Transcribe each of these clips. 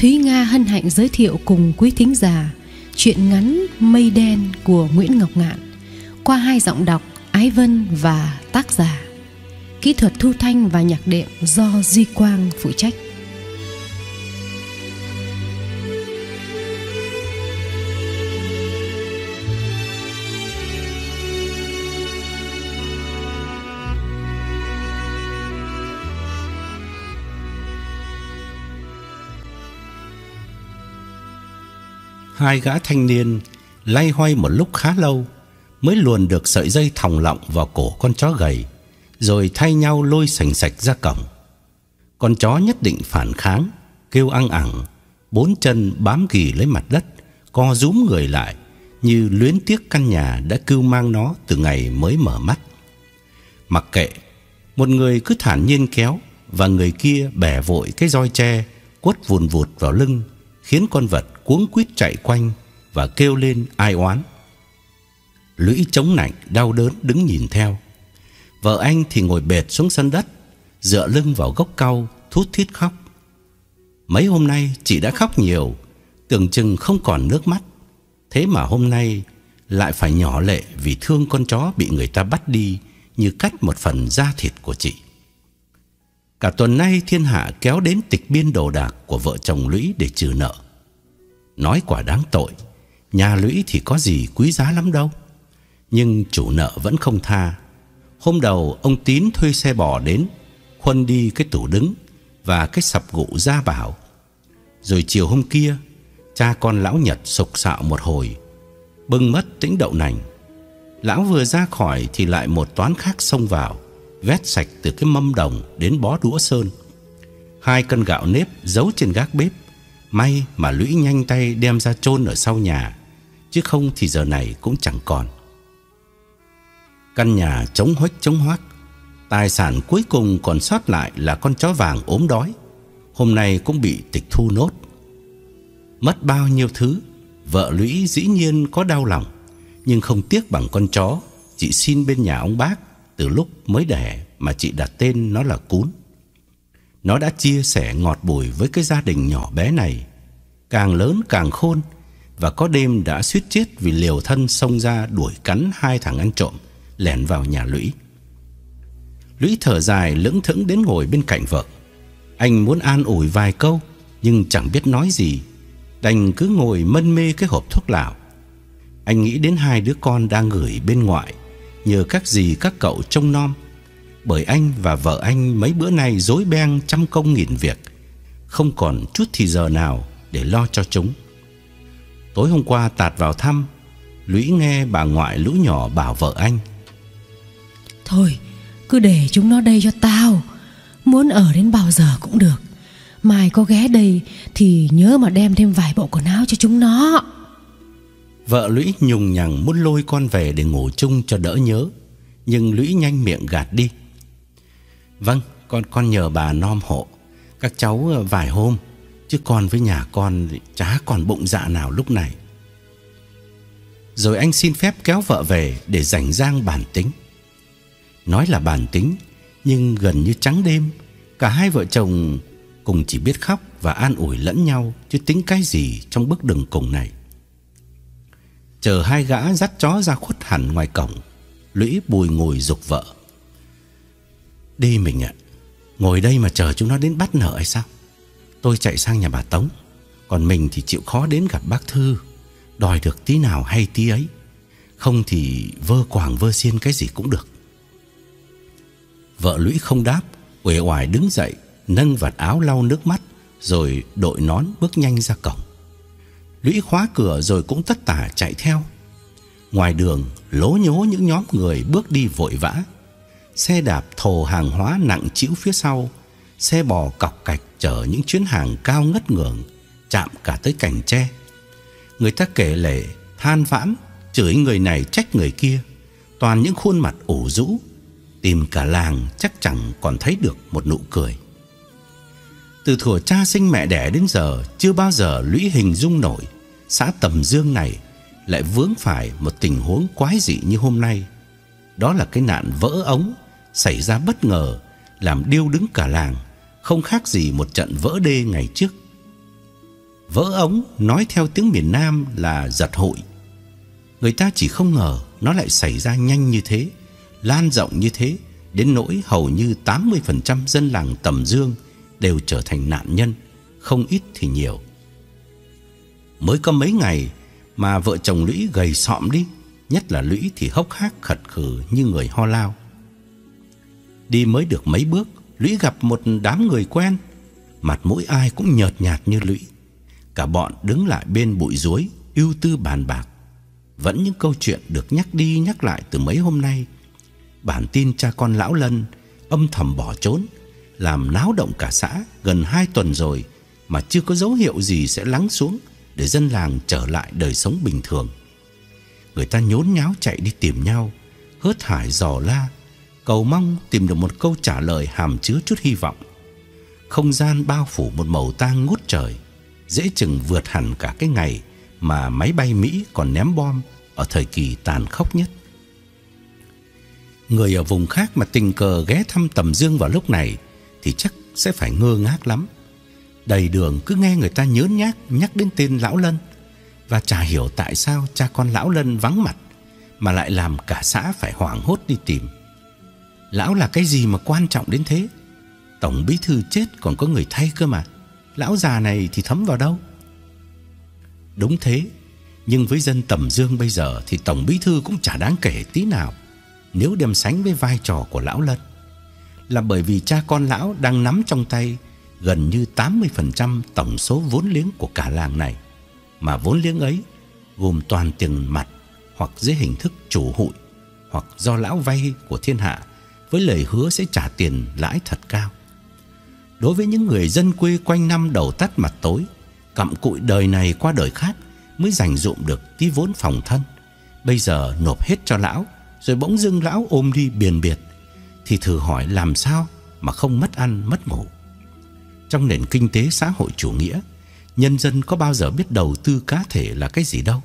Thúy Nga hân hạnh giới thiệu cùng quý thính giả chuyện ngắn Mây đen của Nguyễn Ngọc Ngạn qua hai giọng đọc Ái Vân và tác giả. Kỹ thuật thu thanh và nhạc đệm do Duy Quang phụ trách. Hai gã thanh niên lay hoay một lúc khá lâu mới luồn được sợi dây thòng lọng vào cổ con chó gầy, rồi thay nhau lôi sành sạch ra cổng. Con chó nhất định phản kháng, kêu ăn ẳng, bốn chân bám ghì lấy mặt đất, co rúm người lại như luyến tiếc căn nhà đã cưu mang nó từ ngày mới mở mắt. Mặc kệ, một người cứ thản nhiên kéo và người kia bẻ vội cái roi tre quất vùn vụt vào lưng, khiến con vật cuống quýt chạy quanh và kêu lên ai oán. Lũy chống nạnh đau đớn đứng nhìn theo. Vợ anh thì ngồi bệt xuống sân đất, dựa lưng vào gốc cau, thút thít khóc. Mấy hôm nay chị đã khóc nhiều, tưởng chừng không còn nước mắt. Thế mà hôm nay lại phải nhỏ lệ vì thương con chó bị người ta bắt đi như cắt một phần da thịt của chị. Cả tuần nay thiên hạ kéo đến tịch biên đồ đạc của vợ chồng Lũy để trừ nợ. Nói quả đáng tội, nhà Lũy thì có gì quý giá lắm đâu. Nhưng chủ nợ vẫn không tha. Hôm đầu ông Tín thuê xe bò đến, khuân đi cái tủ đứng và cái sập gụ ra bảo. Rồi chiều hôm kia, cha con lão Nhật sục sạo một hồi, bưng mất tĩnh đậu nành. Lão vừa ra khỏi thì lại một toán khác xông vào, vét sạch từ cái mâm đồng đến bó đũa sơn. Hai cân gạo nếp giấu trên gác bếp, may mà Lũy nhanh tay đem ra chôn ở sau nhà, chứ không thì giờ này cũng chẳng còn. Căn nhà trống huếch trống hoác, tài sản cuối cùng còn sót lại là con chó vàng ốm đói, hôm nay cũng bị tịch thu nốt. Mất bao nhiêu thứ, vợ Lũy dĩ nhiên có đau lòng, nhưng không tiếc bằng con chó, chị xin bên nhà ông bác từ lúc mới đẻ mà chị đặt tên nó là Cún. Nó đã chia sẻ ngọt bùi với cái gia đình nhỏ bé này, càng lớn càng khôn và có đêm đã suýt chết vì liều thân xông ra đuổi cắn hai thằng ăn trộm lẻn vào nhà Lũy. Lũy thở dài lững thững đến ngồi bên cạnh vợ. Anh muốn an ủi vài câu nhưng chẳng biết nói gì, đành cứ ngồi mân mê cái hộp thuốc lào. Anh nghĩ đến hai đứa con đang gửi bên ngoại, nhờ các dì các cậu trông nom. Bởi anh và vợ anh mấy bữa nay rối beng trăm công nghìn việc, không còn chút thì giờ nào để lo cho chúng. Tối hôm qua tạt vào thăm, Lũy nghe bà ngoại lũ nhỏ bảo vợ anh: Thôi cứ để chúng nó đây cho tao Muốn ở đến bao giờ cũng được Mai có ghé đây Thì nhớ mà đem thêm vài bộ quần áo cho chúng nó Vợ Lũy nhùng nhằng muốn lôi con về để ngủ chung cho đỡ nhớ, Nhưng Lũy nhanh miệng gạt đi. Vâng con con nhờ bà nom hộ. Các cháu ờ, vài hôm, Chứ con với nhà con chả còn bụng dạ nào lúc này. Rồi anh xin phép kéo vợ về để rảnh rang bản tính. Nói là bản tính, Nhưng gần như trắng đêm, Cả hai vợ chồng cùng chỉ biết khóc Và an ủi lẫn nhau Chứ tính cái gì trong bước đường cùng này. Chờ hai gã dắt chó ra khuất hẳn ngoài cổng. Lũy bùi ngồi dục vợ. Đi mình ạ. Ngồi đây mà chờ chúng nó đến bắt nợ hay sao? Tôi chạy sang nhà bà Tống. Còn mình thì chịu khó đến gặp bác Thư. Đòi được tí nào hay tí ấy. Không thì vơ quảng vơ xiên cái gì cũng được. Vợ Lũy không đáp, uể oải đứng dậy, nâng vạt áo lau nước mắt, rồi đội nón bước nhanh ra cổng. Lũy khóa cửa rồi cũng tất tả chạy theo. Ngoài đường, lố nhố những nhóm người bước đi vội vã. Xe đạp thồ hàng hóa nặng chịu phía sau, xe bò cọc cạch chở những chuyến hàng cao ngất ngưởng chạm cả tới cành tre. Người ta kể lể, than vãn, chửi người này trách người kia, toàn những khuôn mặt ủ rũ, Tìm cả làng chắc chẳng còn thấy được một nụ cười từ thuở cha sinh mẹ đẻ đến giờ Chưa bao giờ lũy hình dung nổi. Xã Tầm Dương này Lại vướng phải một tình huống quái dị như hôm nay. Đó là cái nạn vỡ ống Xảy ra bất ngờ Làm điêu đứng cả làng Không khác gì một trận vỡ đê ngày trước. Vỡ ống nói theo tiếng miền Nam là giật hội Người ta chỉ không ngờ nó lại xảy ra nhanh như thế, lan rộng như thế, đến nỗi hầu như 80% dân làng Tầm Dương đều trở thành nạn nhân, không ít thì nhiều. Mới có mấy ngày mà vợ chồng Lũy gầy sọm đi, nhất là Lũy thì hốc hác khật khử như người ho lao. Đi mới được mấy bước, Lũy gặp một đám người quen, mặt mũi ai cũng nhợt nhạt như Lũy. Cả bọn đứng lại bên bụi rối, ưu tư bàn bạc. Vẫn những câu chuyện được nhắc đi nhắc lại từ mấy hôm nay. Bản tin cha con lão Lân âm thầm bỏ trốn, làm náo động cả xã gần hai tuần rồi mà chưa có dấu hiệu gì sẽ lắng xuống để dân làng trở lại đời sống bình thường. Người ta nhốn nháo chạy đi tìm nhau, hớt hải dò la, cầu mong tìm được một câu trả lời hàm chứa chút hy vọng. Không gian bao phủ một màu tang ngút trời, dễ chừng vượt hẳn cả cái ngày mà máy bay Mỹ còn ném bom ở thời kỳ tàn khốc nhất. Người ở vùng khác mà tình cờ ghé thăm Tầm Dương vào lúc này thì chắc sẽ phải ngơ ngác lắm. Đầy đường cứ nghe người ta nhớ nhác nhắc đến tên Lão Lân và chả hiểu tại sao cha con Lão Lân vắng mặt mà lại làm cả xã phải hoảng hốt đi tìm. Lão là cái gì mà quan trọng đến thế? Tổng bí thư chết còn có người thay cơ mà. Lão già này thì thấm vào đâu? Đúng thế, nhưng với dân Tầm Dương bây giờ thì tổng bí thư cũng chả đáng kể tí nào nếu đem sánh với vai trò của lão Lân. Là bởi vì cha con lão đang nắm trong tay gần như 80% tổng số vốn liếng của cả làng này, mà vốn liếng ấy gồm toàn tiền mặt hoặc dưới hình thức chủ hụi hoặc do lão vay của thiên hạ với lời hứa sẽ trả tiền lãi thật cao. Đối với những người dân quê quanh năm đầu tắt mặt tối, cặm cụi đời này qua đời khác mới dành dụm được tí vốn phòng thân, bây giờ nộp hết cho lão, rồi bỗng dưng lão ôm đi biền biệt, thì thử hỏi làm sao mà không mất ăn mất ngủ. Trong nền kinh tế xã hội chủ nghĩa, nhân dân có bao giờ biết đầu tư cá thể là cái gì đâu.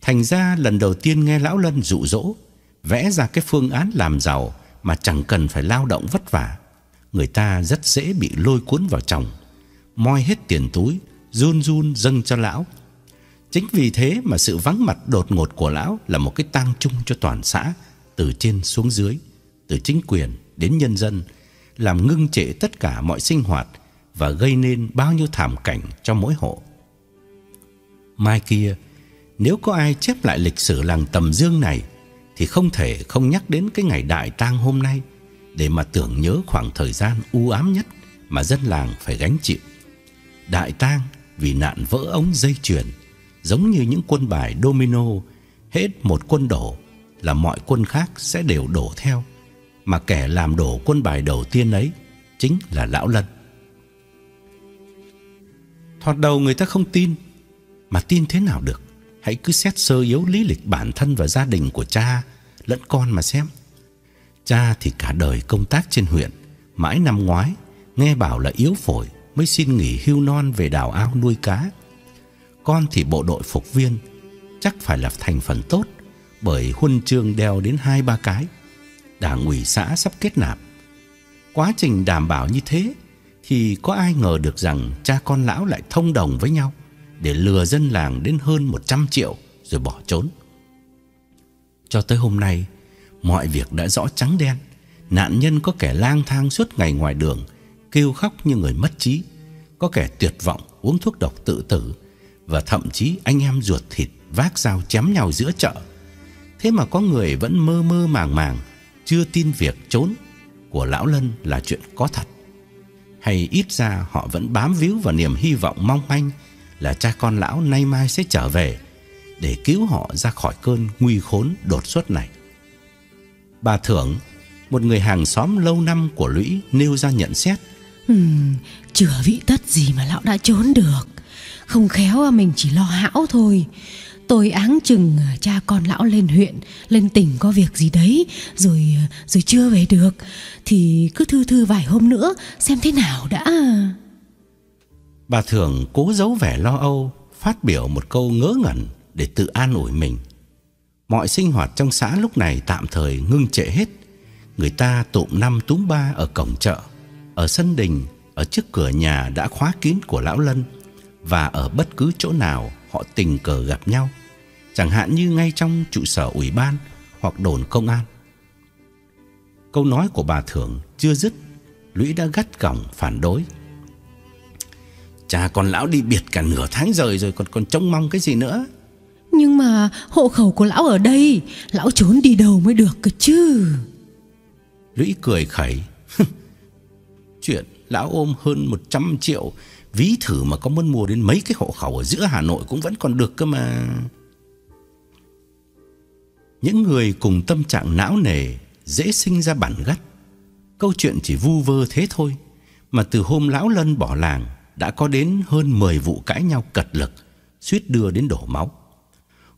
Thành ra lần đầu tiên nghe lão Lân dụ dỗ, vẽ ra cái phương án làm giàu mà chẳng cần phải lao động vất vả, người ta rất dễ bị lôi cuốn vào trong, moi hết tiền túi, run run dâng cho lão. Chính vì thế mà sự vắng mặt đột ngột của lão là một cái tang chung cho toàn xã, từ trên xuống dưới, từ chính quyền đến nhân dân, làm ngưng trệ tất cả mọi sinh hoạt và gây nên bao nhiêu thảm cảnh cho mỗi hộ. Mai kia, nếu có ai chép lại lịch sử làng Tầm Dương này thì không thể không nhắc đến cái ngày đại tang hôm nay để mà tưởng nhớ khoảng thời gian u ám nhất mà dân làng phải gánh chịu. Đại tang vì nạn vỡ ống dây chuyền, giống như những quân bài domino, hết một quân đổ là mọi quân khác sẽ đều đổ theo, mà kẻ làm đổ quân bài đầu tiên ấy chính là lão Lân. Thoạt đầu người ta không tin, mà tin thế nào được? Hãy cứ xét sơ yếu lý lịch bản thân và gia đình của cha lẫn con mà xem. Cha thì cả đời công tác trên huyện, mãi năm ngoái nghe bảo là yếu phổi mới xin nghỉ hưu non về đào ao nuôi cá. Con thì bộ đội phục viên, chắc phải là thành phần tốt bởi huân chương đeo đến hai ba cái. Đảng ủy xã sắp kết nạp. Quá trình đảm bảo như thế thì có ai ngờ được rằng cha con lão lại thông đồng với nhau để lừa dân làng đến hơn 100 triệu rồi bỏ trốn. Cho tới hôm nay, mọi việc đã rõ trắng đen. Nạn nhân có kẻ lang thang suốt ngày ngoài đường, kêu khóc như người mất trí, có kẻ tuyệt vọng uống thuốc độc tự tử và thậm chí anh em ruột thịt vác dao chém nhau giữa chợ. Thế mà có người vẫn mơ mơ màng màng, chưa tin việc trốn của lão Lân là chuyện có thật. Hay ít ra họ vẫn bám víu vào niềm hy vọng mong manh là cha con lão nay mai sẽ trở về để cứu họ ra khỏi cơn nguy khốn đột xuất này. Bà Thưởng, một người hàng xóm lâu năm của Lũy nêu ra nhận xét. Ừm, chữa vị tất gì mà lão đã trốn được. Không khéo mình chỉ lo hão thôi. Tôi áng chừng à, cha con lão lên huyện, lên tỉnh có việc gì đấy, rồi à, rồi chưa về được thì cứ thư thư vài hôm nữa xem thế nào đã. Bà Thường cố giấu vẻ lo âu, phát biểu một câu ngớ ngẩn để tự an ủi mình. Mọi sinh hoạt trong xã lúc này tạm thời ngưng trệ hết. Người ta tụm năm túm ba ở cổng chợ, ở sân đình, ở trước cửa nhà đã khóa kín của lão Lân, và ở bất cứ chỗ nào họ tình cờ gặp nhau, chẳng hạn như ngay trong trụ sở ủy ban hoặc đồn công an. Câu nói của bà Thưởng chưa dứt, Lũy đã gắt gỏng phản đối. Cha con lão đi biệt cả nửa tháng rồi rồi còn còn trông mong cái gì nữa? Nhưng mà hộ khẩu của lão ở đây, lão trốn đi đâu mới được cơ chứ? Lũy cười khẩy. Chuyện lão ôm hơn 100 triệu Ví thử mà có muốn mua đến mấy cái hộ khẩu ở giữa Hà Nội cũng vẫn còn được cơ mà. Những người cùng tâm trạng não nề dễ sinh ra bản gắt. Câu chuyện chỉ vu vơ thế thôi, mà từ hôm lão Lân bỏ làng đã có đến hơn 10 vụ cãi nhau cật lực, suýt đưa đến đổ máu.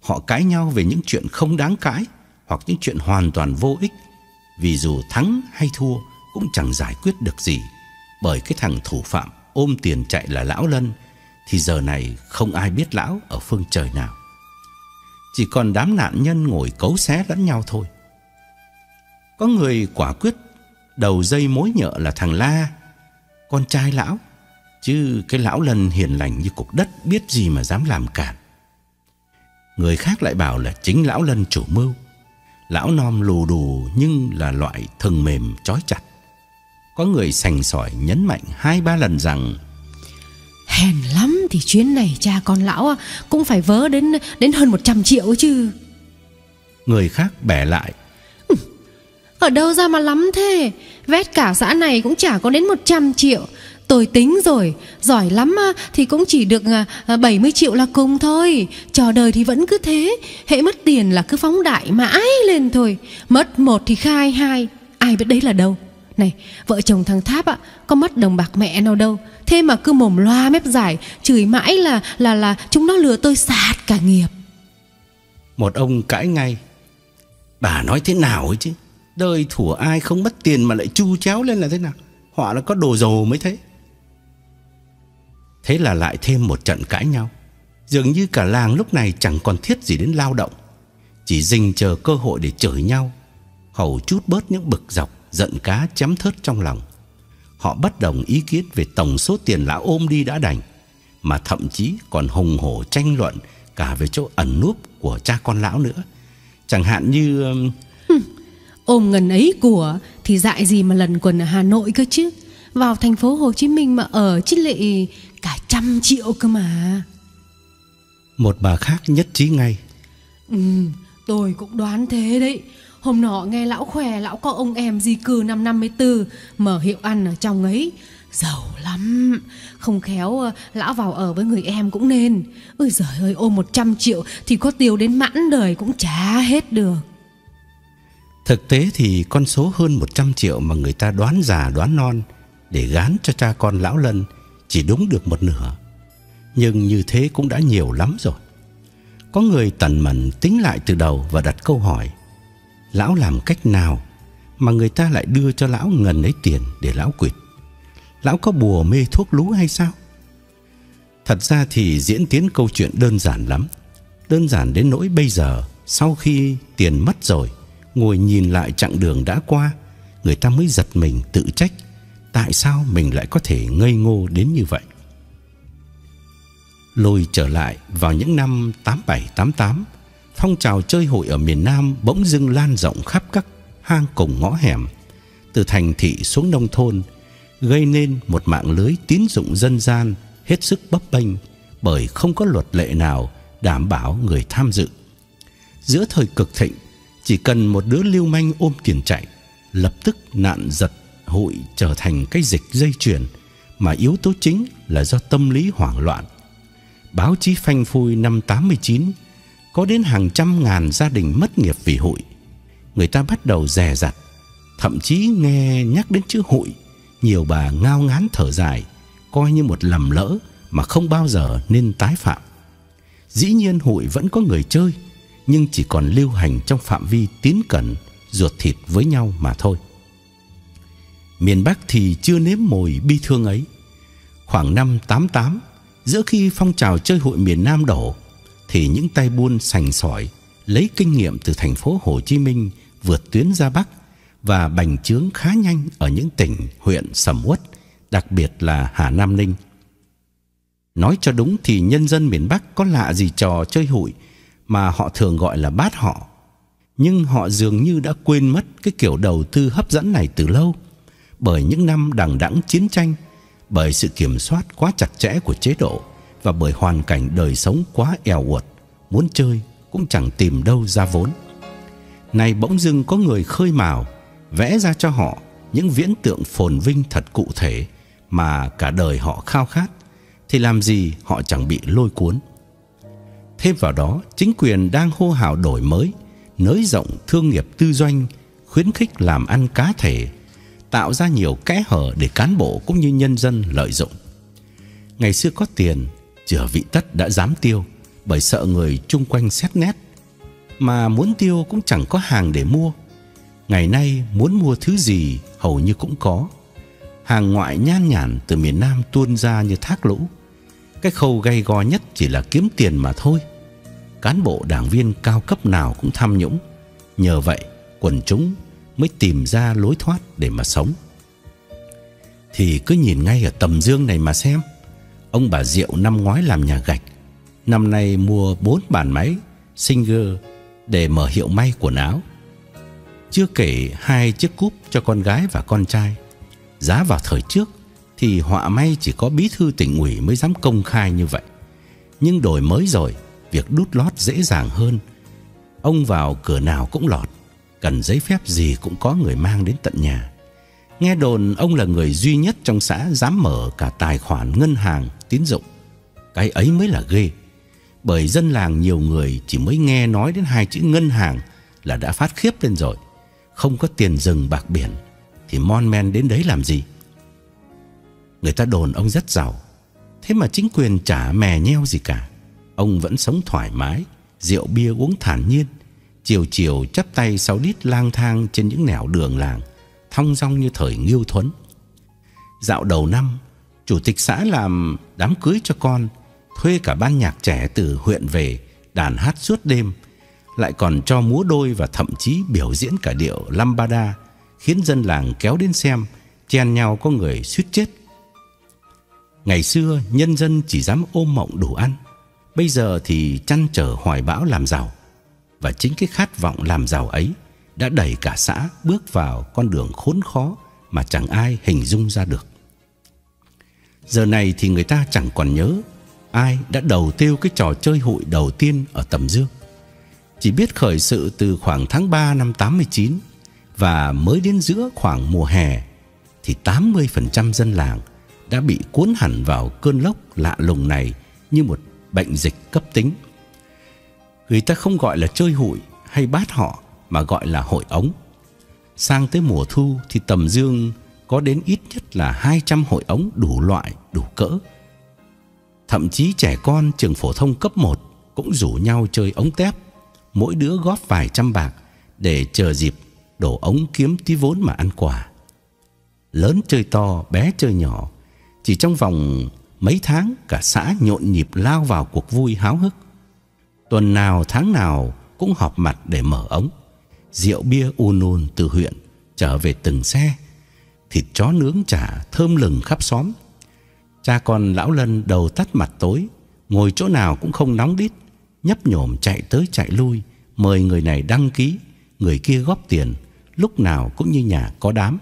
Họ cãi nhau về những chuyện không đáng cãi hoặc những chuyện hoàn toàn vô ích, vì dù thắng hay thua cũng chẳng giải quyết được gì, bởi cái thằng thủ phạm ôm tiền chạy là lão Lân thì giờ này không ai biết lão ở phương trời nào. Chỉ còn đám nạn nhân ngồi cấu xé lẫn nhau thôi. Có người quả quyết đầu dây mối nhợ là thằng La, con trai lão, chứ cái lão Lân hiền lành như cục đất biết gì mà dám làm cản. Người khác lại bảo là chính lão Lân chủ mưu. Lão nom lù đù nhưng là loại thừng mềm trói chặt. Có người sành sỏi nhấn mạnh hai ba lần rằng Hèn lắm thì chuyến này cha con lão cũng phải vớ đến đến hơn 100 triệu chứ. Người khác bẻ lại. Ở đâu ra mà lắm thế? Vét cả xã này cũng chả có đến 100 triệu. Tôi tính rồi, giỏi lắm thì cũng chỉ được 70 à, triệu là cùng thôi. Trò đời thì vẫn cứ thế, hệ mất tiền là cứ phóng đại mãi lên thôi. Mất một thì khai hai, ai biết đấy là đâu. Này vợ chồng thằng Tháp ạ Có mất đồng bạc mẹ nào đâu Thế mà cứ mồm loa mép dài, Chửi mãi là là là chúng nó lừa tôi sạt cả nghiệp. Một ông cãi ngay, Bà nói thế nào ấy chứ? Đời thủa ai không mất tiền mà lại chu chéo lên là thế nào? Họ là có đồ dầu mới thế. Thế là lại thêm một trận cãi nhau. Dường như cả làng lúc này chẳng còn thiết gì đến lao động, Chỉ dình chờ cơ hội để chửi nhau, Hầu chút bớt những bực dọc, giận cá chém thớt trong lòng. Họ bất đồng ý kiến về tổng số tiền lão ôm đi đã đành, mà thậm chí còn hùng hổ tranh luận cả về chỗ ẩn núp của cha con lão nữa. Chẳng hạn như ôm ngần ấy của thì dại gì mà lần quần ở Hà Nội cơ chứ. Vào thành phố Hồ Chí Minh mà ở chứ lệ cả trăm triệu cơ mà. Một bà khác nhất trí ngay. Ừ, tôi cũng đoán thế đấy. Hôm nọ nghe lão khỏe, lão có ông em di cư năm 54 Mở hiệu ăn ở trong ấy. Giàu lắm. Không khéo ờ, lão vào ở với người em cũng nên. Ôi giời ơi, ôm 100 triệu Thì có tiêu đến mãn đời cũng chả hết được. Thực tế thì con số hơn 100 triệu mà người ta đoán già, đoán non Để gán cho cha con lão lân Chỉ đúng được một nửa. Nhưng như thế cũng đã nhiều lắm rồi. Có người tần mẩn tính lại từ đầu và đặt câu hỏi Lão làm cách nào Mà người ta lại đưa cho lão ngần ấy tiền Để lão quỵt Lão có bùa mê thuốc lú hay sao? Thật ra thì diễn tiến câu chuyện đơn giản lắm. Đơn giản đến nỗi bây giờ, Sau khi tiền mất rồi, Ngồi nhìn lại chặng đường đã qua, Người ta mới giật mình tự trách Tại sao mình lại có thể ngây ngô đến như vậy. Lôi trở lại vào những năm 87-88 phong trào chơi hội ở miền Nam bỗng dưng lan rộng khắp các hang cùng ngõ hẻm, từ thành thị xuống nông thôn, gây nên một mạng lưới tín dụng dân gian hết sức bấp bênh bởi không có luật lệ nào đảm bảo người tham dự. Giữa thời cực thịnh, chỉ cần một đứa lưu manh ôm tiền chạy, lập tức nạn giật hội trở thành cái dịch dây chuyền mà yếu tố chính là do tâm lý hoảng loạn. Báo chí phanh phui năm 89 có đến hàng trăm ngàn gia đình mất nghiệp vì hụi. Người ta bắt đầu dè dặt, thậm chí nghe nhắc đến chữ hụi, nhiều bà ngao ngán thở dài, coi như một lầm lỡ mà không bao giờ nên tái phạm. Dĩ nhiên hụi vẫn có người chơi, nhưng chỉ còn lưu hành trong phạm vi tín cẩn, ruột thịt với nhau mà thôi. Miền Bắc thì chưa nếm mùi bi thương ấy. Khoảng năm 88, giữa khi phong trào chơi hụi miền Nam đổ, thì những tay buôn sành sỏi lấy kinh nghiệm từ thành phố Hồ Chí Minh vượt tuyến ra Bắc và bành trướng khá nhanh ở những tỉnh huyện sầm uất, đặc biệt là Hà Nam Ninh. Nói cho đúng thì nhân dân miền Bắc có lạ gì trò chơi hụi mà họ thường gọi là bát họ. Nhưng họ dường như đã quên mất cái kiểu đầu tư hấp dẫn này từ lâu. Bởi những năm đằng đẵng chiến tranh, bởi sự kiểm soát quá chặt chẽ của chế độ và bởi hoàn cảnh đời sống quá eo uột, muốn chơi cũng chẳng tìm đâu ra vốn. Này bỗng dưng có người khơi mào, vẽ ra cho họ những viễn tượng phồn vinh thật cụ thể mà cả đời họ khao khát thì làm gì họ chẳng bị lôi cuốn. Thêm vào đó, chính quyền đang hô hào đổi mới, nới rộng thương nghiệp tư doanh, khuyến khích làm ăn cá thể, tạo ra nhiều kẽ hở để cán bộ cũng như nhân dân lợi dụng. Ngày xưa có tiền, chửa vị tất đã dám tiêu bởi sợ người chung quanh xét nét, mà muốn tiêu cũng chẳng có hàng để mua. Ngày nay muốn mua thứ gì hầu như cũng có. Hàng ngoại nhan nhản từ miền Nam tuôn ra như thác lũ. Cái khâu gay go nhất chỉ là kiếm tiền mà thôi. Cán bộ đảng viên cao cấp nào cũng tham nhũng. Nhờ vậy, quần chúng mới tìm ra lối thoát để mà sống. Thì cứ nhìn ngay ở tầm dương này mà xem. Ông bà Diệu năm ngoái làm nhà gạch, năm nay mua bốn bàn máy Singer để mở hiệu may quần áo. Chưa kể hai chiếc cúp cho con gái và con trai. Giá vào thời trước thì họa may chỉ có bí thư tỉnh ủy mới dám công khai như vậy. Nhưng đổi mới rồi, việc đút lót dễ dàng hơn. Ông vào cửa nào cũng lọt, cần giấy phép gì cũng có người mang đến tận nhà. Nghe đồn ông là người duy nhất trong xã dám mở cả tài khoản ngân hàng tín dụng. Cái ấy mới là ghê. Bởi dân làng nhiều người chỉ mới nghe nói đến hai chữ ngân hàng là đã phát khiếp lên rồi. Không có tiền rừng bạc biển thì mon men đến đấy làm gì? Người ta đồn ông rất giàu. Thế mà chính quyền chả mè nheo gì cả. Ông vẫn sống thoải mái, rượu bia uống thản nhiên, chiều chiều chắp tay sau đít lang thang trên những nẻo đường làng, thong dong như thời Nghiêu Thuấn. Dạo đầu năm, chủ tịch xã làm đám cưới cho con, thuê cả ban nhạc trẻ từ huyện về đàn hát suốt đêm, lại còn cho múa đôi và thậm chí biểu diễn cả điệu lambada, khiến dân làng kéo đến xem, chen nhau có người suýt chết. Ngày xưa nhân dân chỉ dám ôm mộng đủ ăn, bây giờ thì chăn trở hoài bão làm giàu. Và chính cái khát vọng làm giàu ấy đã đẩy cả xã bước vào con đường khốn khó mà chẳng ai hình dung ra được. Giờ này thì người ta chẳng còn nhớ ai đã đầu tiêu cái trò chơi hội đầu tiên ở Tầm Dương. Chỉ biết khởi sự từ khoảng tháng 3 năm 89 và mới đến giữa khoảng mùa hè thì 80% dân làng đã bị cuốn hẳn vào cơn lốc lạ lùng này như một bệnh dịch cấp tính. Người ta không gọi là chơi hụi hay bát họ mà gọi là hội ống. Sang tới mùa thu thì Tầm Dương có đến ít nhất là 200 hội ống đủ loại, đủ cỡ. Thậm chí trẻ con trường phổ thông cấp 1 cũng rủ nhau chơi ống tép, mỗi đứa góp vài trăm bạc để chờ dịp đổ ống kiếm tí vốn mà ăn quà. Lớn chơi to, bé chơi nhỏ, chỉ trong vòng mấy tháng cả xã nhộn nhịp lao vào cuộc vui háo hức. Tuần nào tháng nào cũng họp mặt để mở ống. Rượu bia ùn ùn từ huyện trở về từng xe thịt chó nướng chả thơm lừng khắp xóm. Cha con lão Lân đầu tắt mặt tối, ngồi chỗ nào cũng không nóng đít, nhấp nhổm chạy tới chạy lui, mời người này đăng ký, người kia góp tiền, lúc nào cũng như nhà có đám.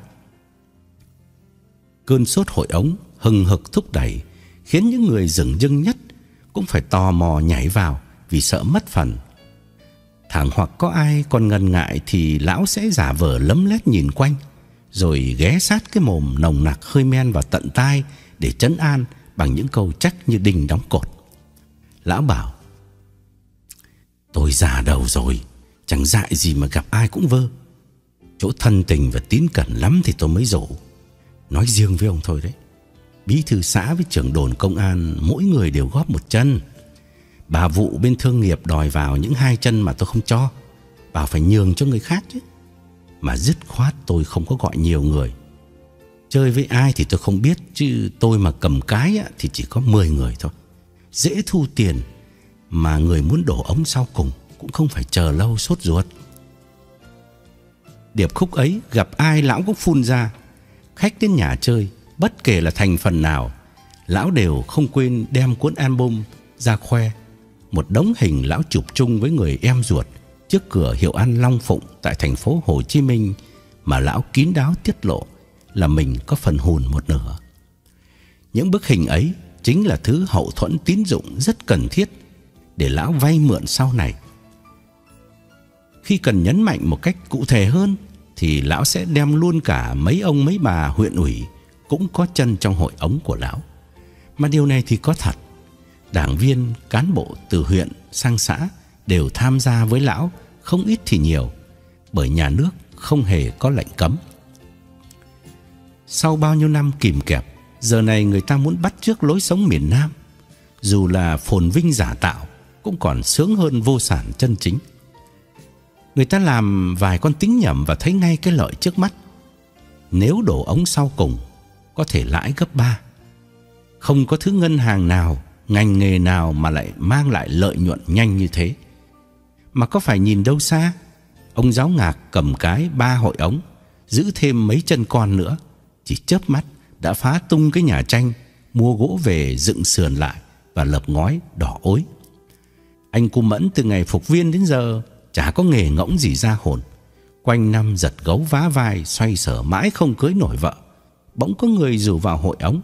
Cơn sốt hội ống hừng hực thúc đẩy, khiến những người dừng dưng nhất cũng phải tò mò nhảy vào vì sợ mất phần. Thẳng hoặc có ai còn ngần ngại thì lão sẽ giả vờ lấm lét nhìn quanh rồi ghé sát cái mồm nồng nặc hơi men vào tận tai để trấn an bằng những câu chắc như đinh đóng cột. Lão bảo: "Tôi già đầu rồi, chẳng dại gì mà gặp ai cũng vơ. Chỗ thân tình và tín cẩn lắm thì tôi mới rủ. Nói riêng với ông thôi đấy. Bí thư xã với trưởng đồn công an mỗi người đều góp một chân. Bà vụ bên thương nghiệp đòi vào những hai chân mà tôi không cho, bảo phải nhường cho người khác chứ mà dứt khoát tôi không có gọi nhiều người. Chơi với ai thì tôi không biết chứ tôi mà cầm cái thì chỉ có 10 người thôi. Dễ thu tiền mà người muốn đổ ống sau cùng cũng không phải chờ lâu sốt ruột. Điệp khúc ấy gặp ai lão cũng phun ra. Khách đến nhà chơi, bất kể là thành phần nào, Lão đều không quên đem cuốn album ra khoe một đống hình lão chụp chung với người em ruột Trước cửa hiệu ăn Long Phụng tại thành phố Hồ Chí Minh Mà lão kín đáo tiết lộ là mình có phần hồn một nửa. Những bức hình ấy chính là thứ hậu thuẫn tín dụng rất cần thiết Để lão vay mượn sau này. Khi cần nhấn mạnh một cách cụ thể hơn Thì lão sẽ đem luôn cả mấy ông mấy bà huyện ủy Cũng có chân trong hội ống của lão. Mà điều này thì có thật. Đảng viên, cán bộ từ huyện sang xã Đều tham gia với lão Không ít thì nhiều Bởi nhà nước không hề có lệnh cấm. Sau bao nhiêu năm kìm kẹp Giờ này người ta muốn bắt trước lối sống miền Nam Dù là phồn vinh giả tạo Cũng còn sướng hơn vô sản chân chính. Người ta làm vài con tính nhầm Và thấy ngay cái lợi trước mắt. Nếu đổ ống sau cùng Có thể lãi gấp 3 không có thứ ngân hàng nào, ngành nghề nào mà lại mang lại lợi nhuận nhanh như thế. Mà có phải nhìn đâu xa, ông giáo ngạc cầm cái ba hội ống, giữ thêm mấy chân con nữa, chỉ chớp mắt đã phá tung cái nhà tranh, mua gỗ về dựng sườn lại và lợp ngói đỏ ối. Anh cu mẫn từ ngày phục viên đến giờ chả có nghề ngỗng gì ra hồn. Quanh năm giật gấu vá vai xoay sở mãi không cưới nổi vợ. Bỗng có người rủ vào hội ống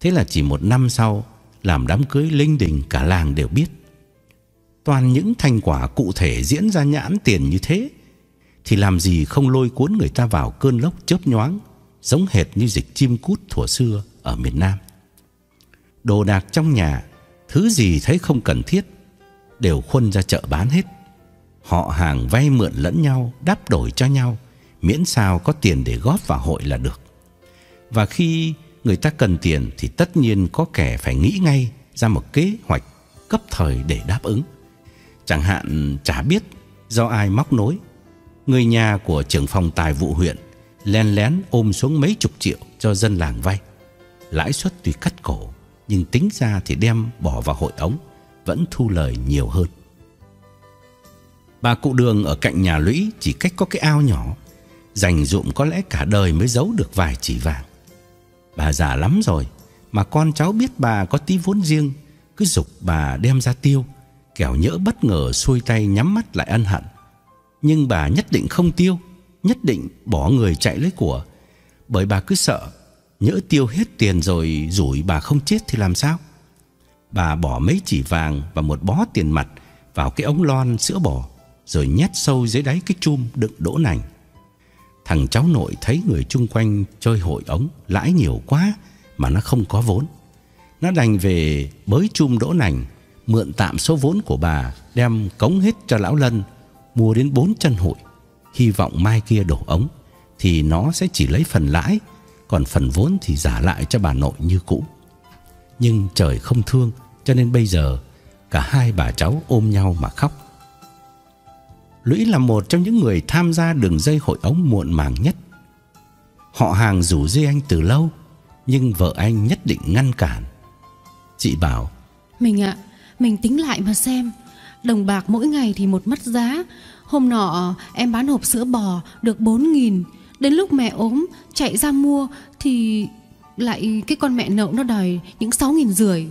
Thế là chỉ một năm sau làm đám cưới linh đình cả làng đều biết. Toàn những thành quả cụ thể diễn ra nhãn tiền như thế, Thì làm gì không lôi cuốn người ta vào cơn lốc chớp nhoáng, Giống hệt như dịch chim cút thuở xưa ở miền Nam. Đồ đạc trong nhà, Thứ gì thấy không cần thiết, Đều khuân ra chợ bán hết. Họ hàng vay mượn lẫn nhau Đáp đổi cho nhau, Miễn sao có tiền để góp vào hội là được. Và khi người ta cần tiền thì tất nhiên có kẻ phải nghĩ ngay ra một kế hoạch cấp thời để đáp ứng. Chẳng hạn chả biết do ai móc nối, người nhà của trưởng phòng tài vụ huyện len lén ôm xuống mấy chục triệu cho dân làng vay. Lãi suất tuy cắt cổ, nhưng tính ra thì đem bỏ vào hội ống vẫn thu lời nhiều hơn. Bà cụ đường ở cạnh nhà lũy chỉ cách có cái ao nhỏ, dành dụm có lẽ cả đời mới giấu được vài chỉ vàng. Bà già lắm rồi, Mà con cháu biết bà có tí vốn riêng, Cứ dục bà đem ra tiêu. Kẻo nhỡ bất ngờ xuôi tay nhắm mắt lại ân hận. Nhưng bà nhất định không tiêu, Nhất định bỏ người chạy lấy của. Bởi bà cứ sợ, Nhỡ tiêu hết tiền rồi rủi bà không chết thì làm sao? Bà bỏ mấy chỉ vàng và một bó tiền mặt Vào cái ống lon sữa bò, Rồi nhét sâu dưới đáy cái chum đựng đỗ nành. Thằng cháu nội thấy người chung quanh chơi hội ống lãi nhiều quá mà nó không có vốn. Nó đành về bới chum đỗ nành, mượn tạm số vốn của bà đem cống hết cho lão Lân, mua đến bốn chân hội. Hy vọng mai kia đổ ống thì nó sẽ chỉ lấy phần lãi, còn phần vốn thì giả lại cho bà nội như cũ. Nhưng trời không thương cho nên bây giờ cả hai bà cháu ôm nhau mà khóc. Lũy là một trong những người tham gia đường dây hội ống muộn màng nhất. Họ hàng rủ dê anh từ lâu, nhưng vợ anh nhất định ngăn cản. Chị bảo, Mình ạ, mình tính lại mà xem. Đồng bạc mỗi ngày thì một mất giá. Hôm nọ em bán hộp sữa bò được 4 nghìn. Đến lúc mẹ ốm, chạy ra mua thì lại cái con mẹ nậu nó đòi những 6 nghìn rưỡi.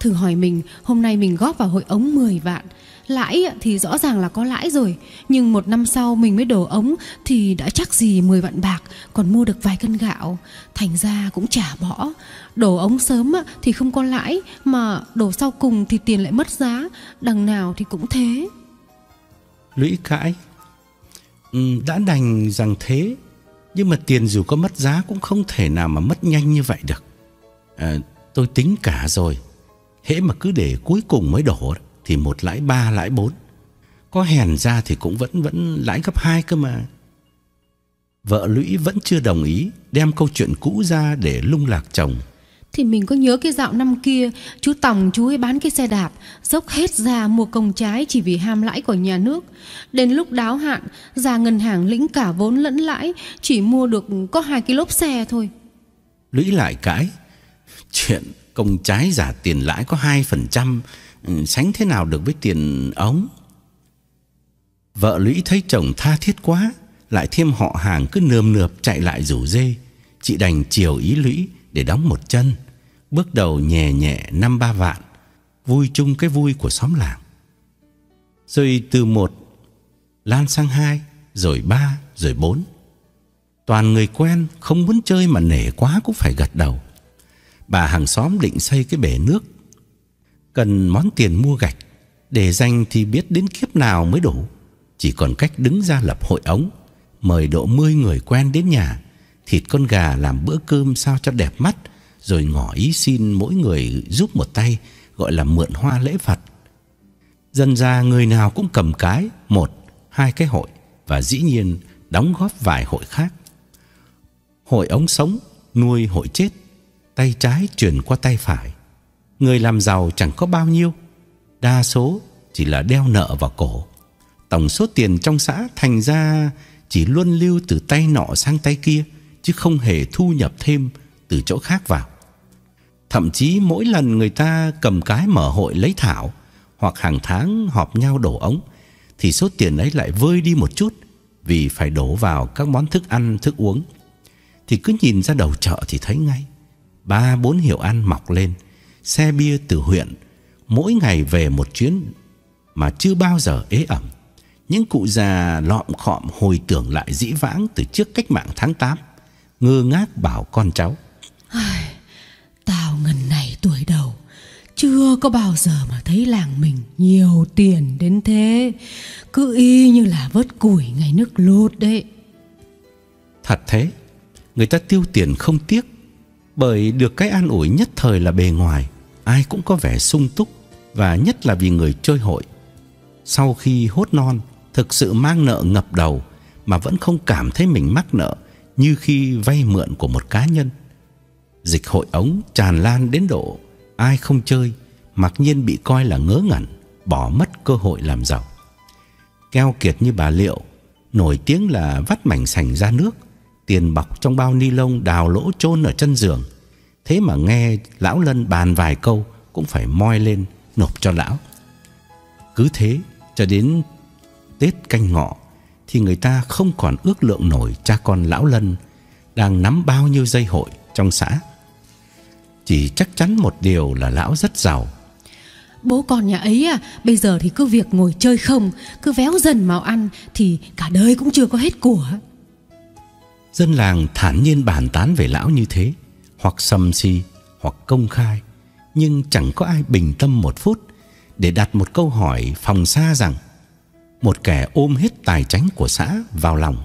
Thử hỏi mình, hôm nay mình góp vào hội ống 10 vạn Lãi thì rõ ràng là có lãi rồi. Nhưng một năm sau mình mới đổ ống Thì đã chắc gì 10 vạn bạc Còn mua được vài cân gạo. Thành ra cũng trả bỏ. Đổ ống sớm thì không có lãi Mà đổ sau cùng thì tiền lại mất giá. Đằng nào thì cũng thế. Lũy cãi. Ừ, Đã đành rằng thế Nhưng mà tiền dù có mất giá Cũng không thể nào mà mất nhanh như vậy được. À, Tôi tính cả rồi. Hễ mà cứ để cuối cùng mới đổ thì một lãi ba lãi bốn. Có hèn ra thì cũng vẫn vẫn lãi gấp hai cơ mà. Vợ Lũy vẫn chưa đồng ý Đem câu chuyện cũ ra để lung lạc chồng. Thì mình có nhớ cái dạo năm kia Chú Tòng chú ấy bán cái xe đạp Dốc hết ra mua công trái Chỉ vì ham lãi của nhà nước. Đến lúc đáo hạn Ra ngân hàng lĩnh cả vốn lẫn lãi Chỉ mua được có hai cái lốp xe thôi. Lũy lại cãi Chuyện công trái giả tiền lãi có 2% Ừ, Ừ, sánh thế nào được với tiền ống. Vợ Lũy thấy chồng tha thiết quá, lại thêm họ hàng cứ nườm nượp chạy lại rủ dê, chị đành chiều ý Lũy để đóng một chân, Bước đầu nhẹ nhẹ năm ba vạn Vui chung cái vui của xóm làng. Rồi từ một Lan sang hai Rồi ba Rồi bốn. Toàn người quen Không muốn chơi mà nể quá cũng phải gật đầu. Bà hàng xóm định xây cái bể nước Cần món tiền mua gạch Để dành thì biết đến kiếp nào mới đủ. Chỉ còn cách đứng ra lập hội ống Mời độ 10 người quen đến nhà Thịt con gà làm bữa cơm sao cho đẹp mắt Rồi ngỏ ý xin mỗi người giúp một tay Gọi là mượn hoa lễ Phật. Dần ra người nào cũng cầm cái Một, hai cái hội Và dĩ nhiên đóng góp vài hội khác. Hội ống sống Nuôi hội chết Tay trái truyền qua tay phải. Người làm giàu chẳng có bao nhiêu. Đa số chỉ là đeo nợ vào cổ. Tổng số tiền trong xã thành ra Chỉ luân lưu từ tay nọ sang tay kia Chứ không hề thu nhập thêm Từ chỗ khác vào. Thậm chí mỗi lần người ta cầm cái mở hội lấy thảo Hoặc hàng tháng họp nhau đổ ống Thì số tiền ấy lại vơi đi một chút Vì phải đổ vào các món thức ăn, thức uống. Thì cứ nhìn ra đầu chợ thì thấy ngay Ba bốn hiệu ăn mọc lên. Xe bia từ huyện Mỗi ngày về một chuyến Mà chưa bao giờ ế ẩm. Những cụ già lọm khọm hồi tưởng lại dĩ vãng Từ trước cách mạng tháng 8 Ngơ ngác bảo con cháu. Ai, Tao ngần này tuổi đầu Chưa có bao giờ mà thấy làng mình nhiều tiền đến thế. Cứ y như là vớt củi ngày nước lụt đấy. Thật thế Người ta tiêu tiền không tiếc Bởi được cái an ủi nhất thời là bề ngoài Ai cũng có vẻ sung túc Và nhất là vì người chơi hội. Sau khi hốt non, Thực sự mang nợ ngập đầu Mà vẫn không cảm thấy mình mắc nợ Như khi vay mượn của một cá nhân. Dịch hội ống tràn lan đến độ Ai không chơi, Mặc nhiên bị coi là ngớ ngẩn, Bỏ mất cơ hội làm giàu. Keo kiệt như bà Liệu, Nổi tiếng là vắt mảnh sành ra nước, Tiền bọc trong bao ni lông đào lỗ chôn ở chân giường Thế mà nghe lão Lân bàn vài câu Cũng phải moi lên nộp cho lão. Cứ thế cho đến Tết canh ngọ Thì người ta không còn ước lượng nổi cha con lão Lân Đang nắm bao nhiêu dây hội trong xã. Chỉ chắc chắn một điều là lão rất giàu. Bố con nhà ấy à Bây giờ thì cứ việc ngồi chơi không Cứ véo dần màu ăn Thì cả đời cũng chưa có hết của. Dân làng thản nhiên bàn tán về lão như thế hoặc sầm si Hoặc công khai. Nhưng chẳng có ai bình tâm một phút Để đặt một câu hỏi phòng xa rằng, Một kẻ ôm hết tài chánh của xã vào lòng,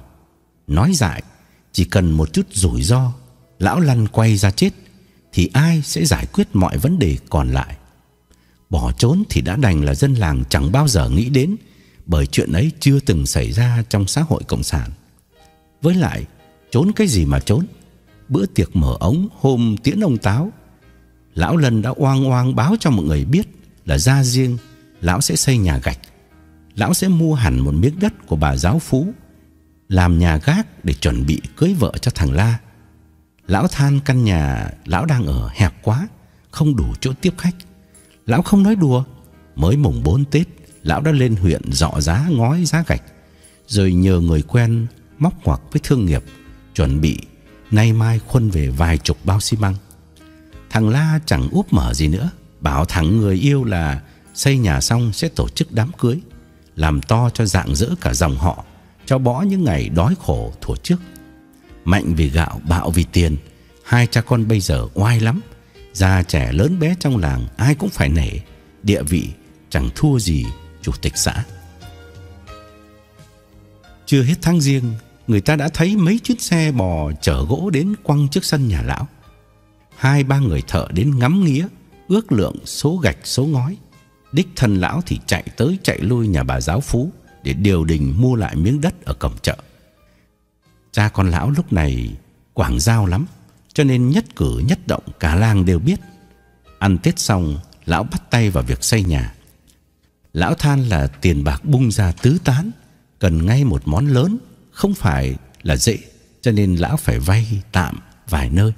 Nói dại, Chỉ cần một chút rủi ro, Lão lăn quay ra chết, Thì ai sẽ giải quyết mọi vấn đề còn lại? Bỏ trốn thì đã đành là dân làng chẳng bao giờ nghĩ đến, Bởi chuyện ấy chưa từng xảy ra trong xã hội cộng sản. Với lại, Trốn cái gì mà trốn? Bữa tiệc mở ống hôm tiễn ông Táo. Lão Lân đã oang oang báo cho mọi người biết Là ra riêng, Lão sẽ xây nhà gạch, Lão sẽ mua hẳn một miếng đất của bà giáo phú, Làm nhà gác để chuẩn bị cưới vợ cho thằng La. Lão than căn nhà Lão đang ở hẹp quá, Không đủ chỗ tiếp khách. Lão không nói đùa, Mới mùng 4 Tết, Lão đã lên huyện dọ giá ngói giá gạch, Rồi nhờ người quen móc ngoặc với thương nghiệp, Chuẩn bị Nay mai khuân về vài chục bao xi măng. Thằng La chẳng úp mở gì nữa, Bảo thằng người yêu là Xây nhà xong sẽ tổ chức đám cưới, Làm to cho dạng dỡ cả dòng họ, Cho bỏ những ngày đói khổ thủa trước. Mạnh vì gạo, bạo vì tiền, Hai cha con bây giờ oai lắm. Già trẻ lớn bé trong làng Ai cũng phải nể, Địa vị chẳng thua gì chủ tịch xã. Chưa hết tháng riêng Người ta đã thấy mấy chiếc xe bò chở gỗ đến quăng trước sân nhà lão. Hai ba người thợ đến ngắm nghía, Ước lượng số gạch, số ngói. Đích thân lão thì chạy tới chạy lui nhà bà giáo phú Để điều đình mua lại miếng đất ở cổng chợ. Cha con lão lúc này quảng giao lắm, Cho nên nhất cử nhất động cả làng đều biết. Ăn Tết xong, Lão bắt tay vào việc xây nhà. Lão than là tiền bạc bung ra tứ tán, Cần ngay một món lớn. Không phải là dễ, Cho nên lão phải vay tạm vài nơi.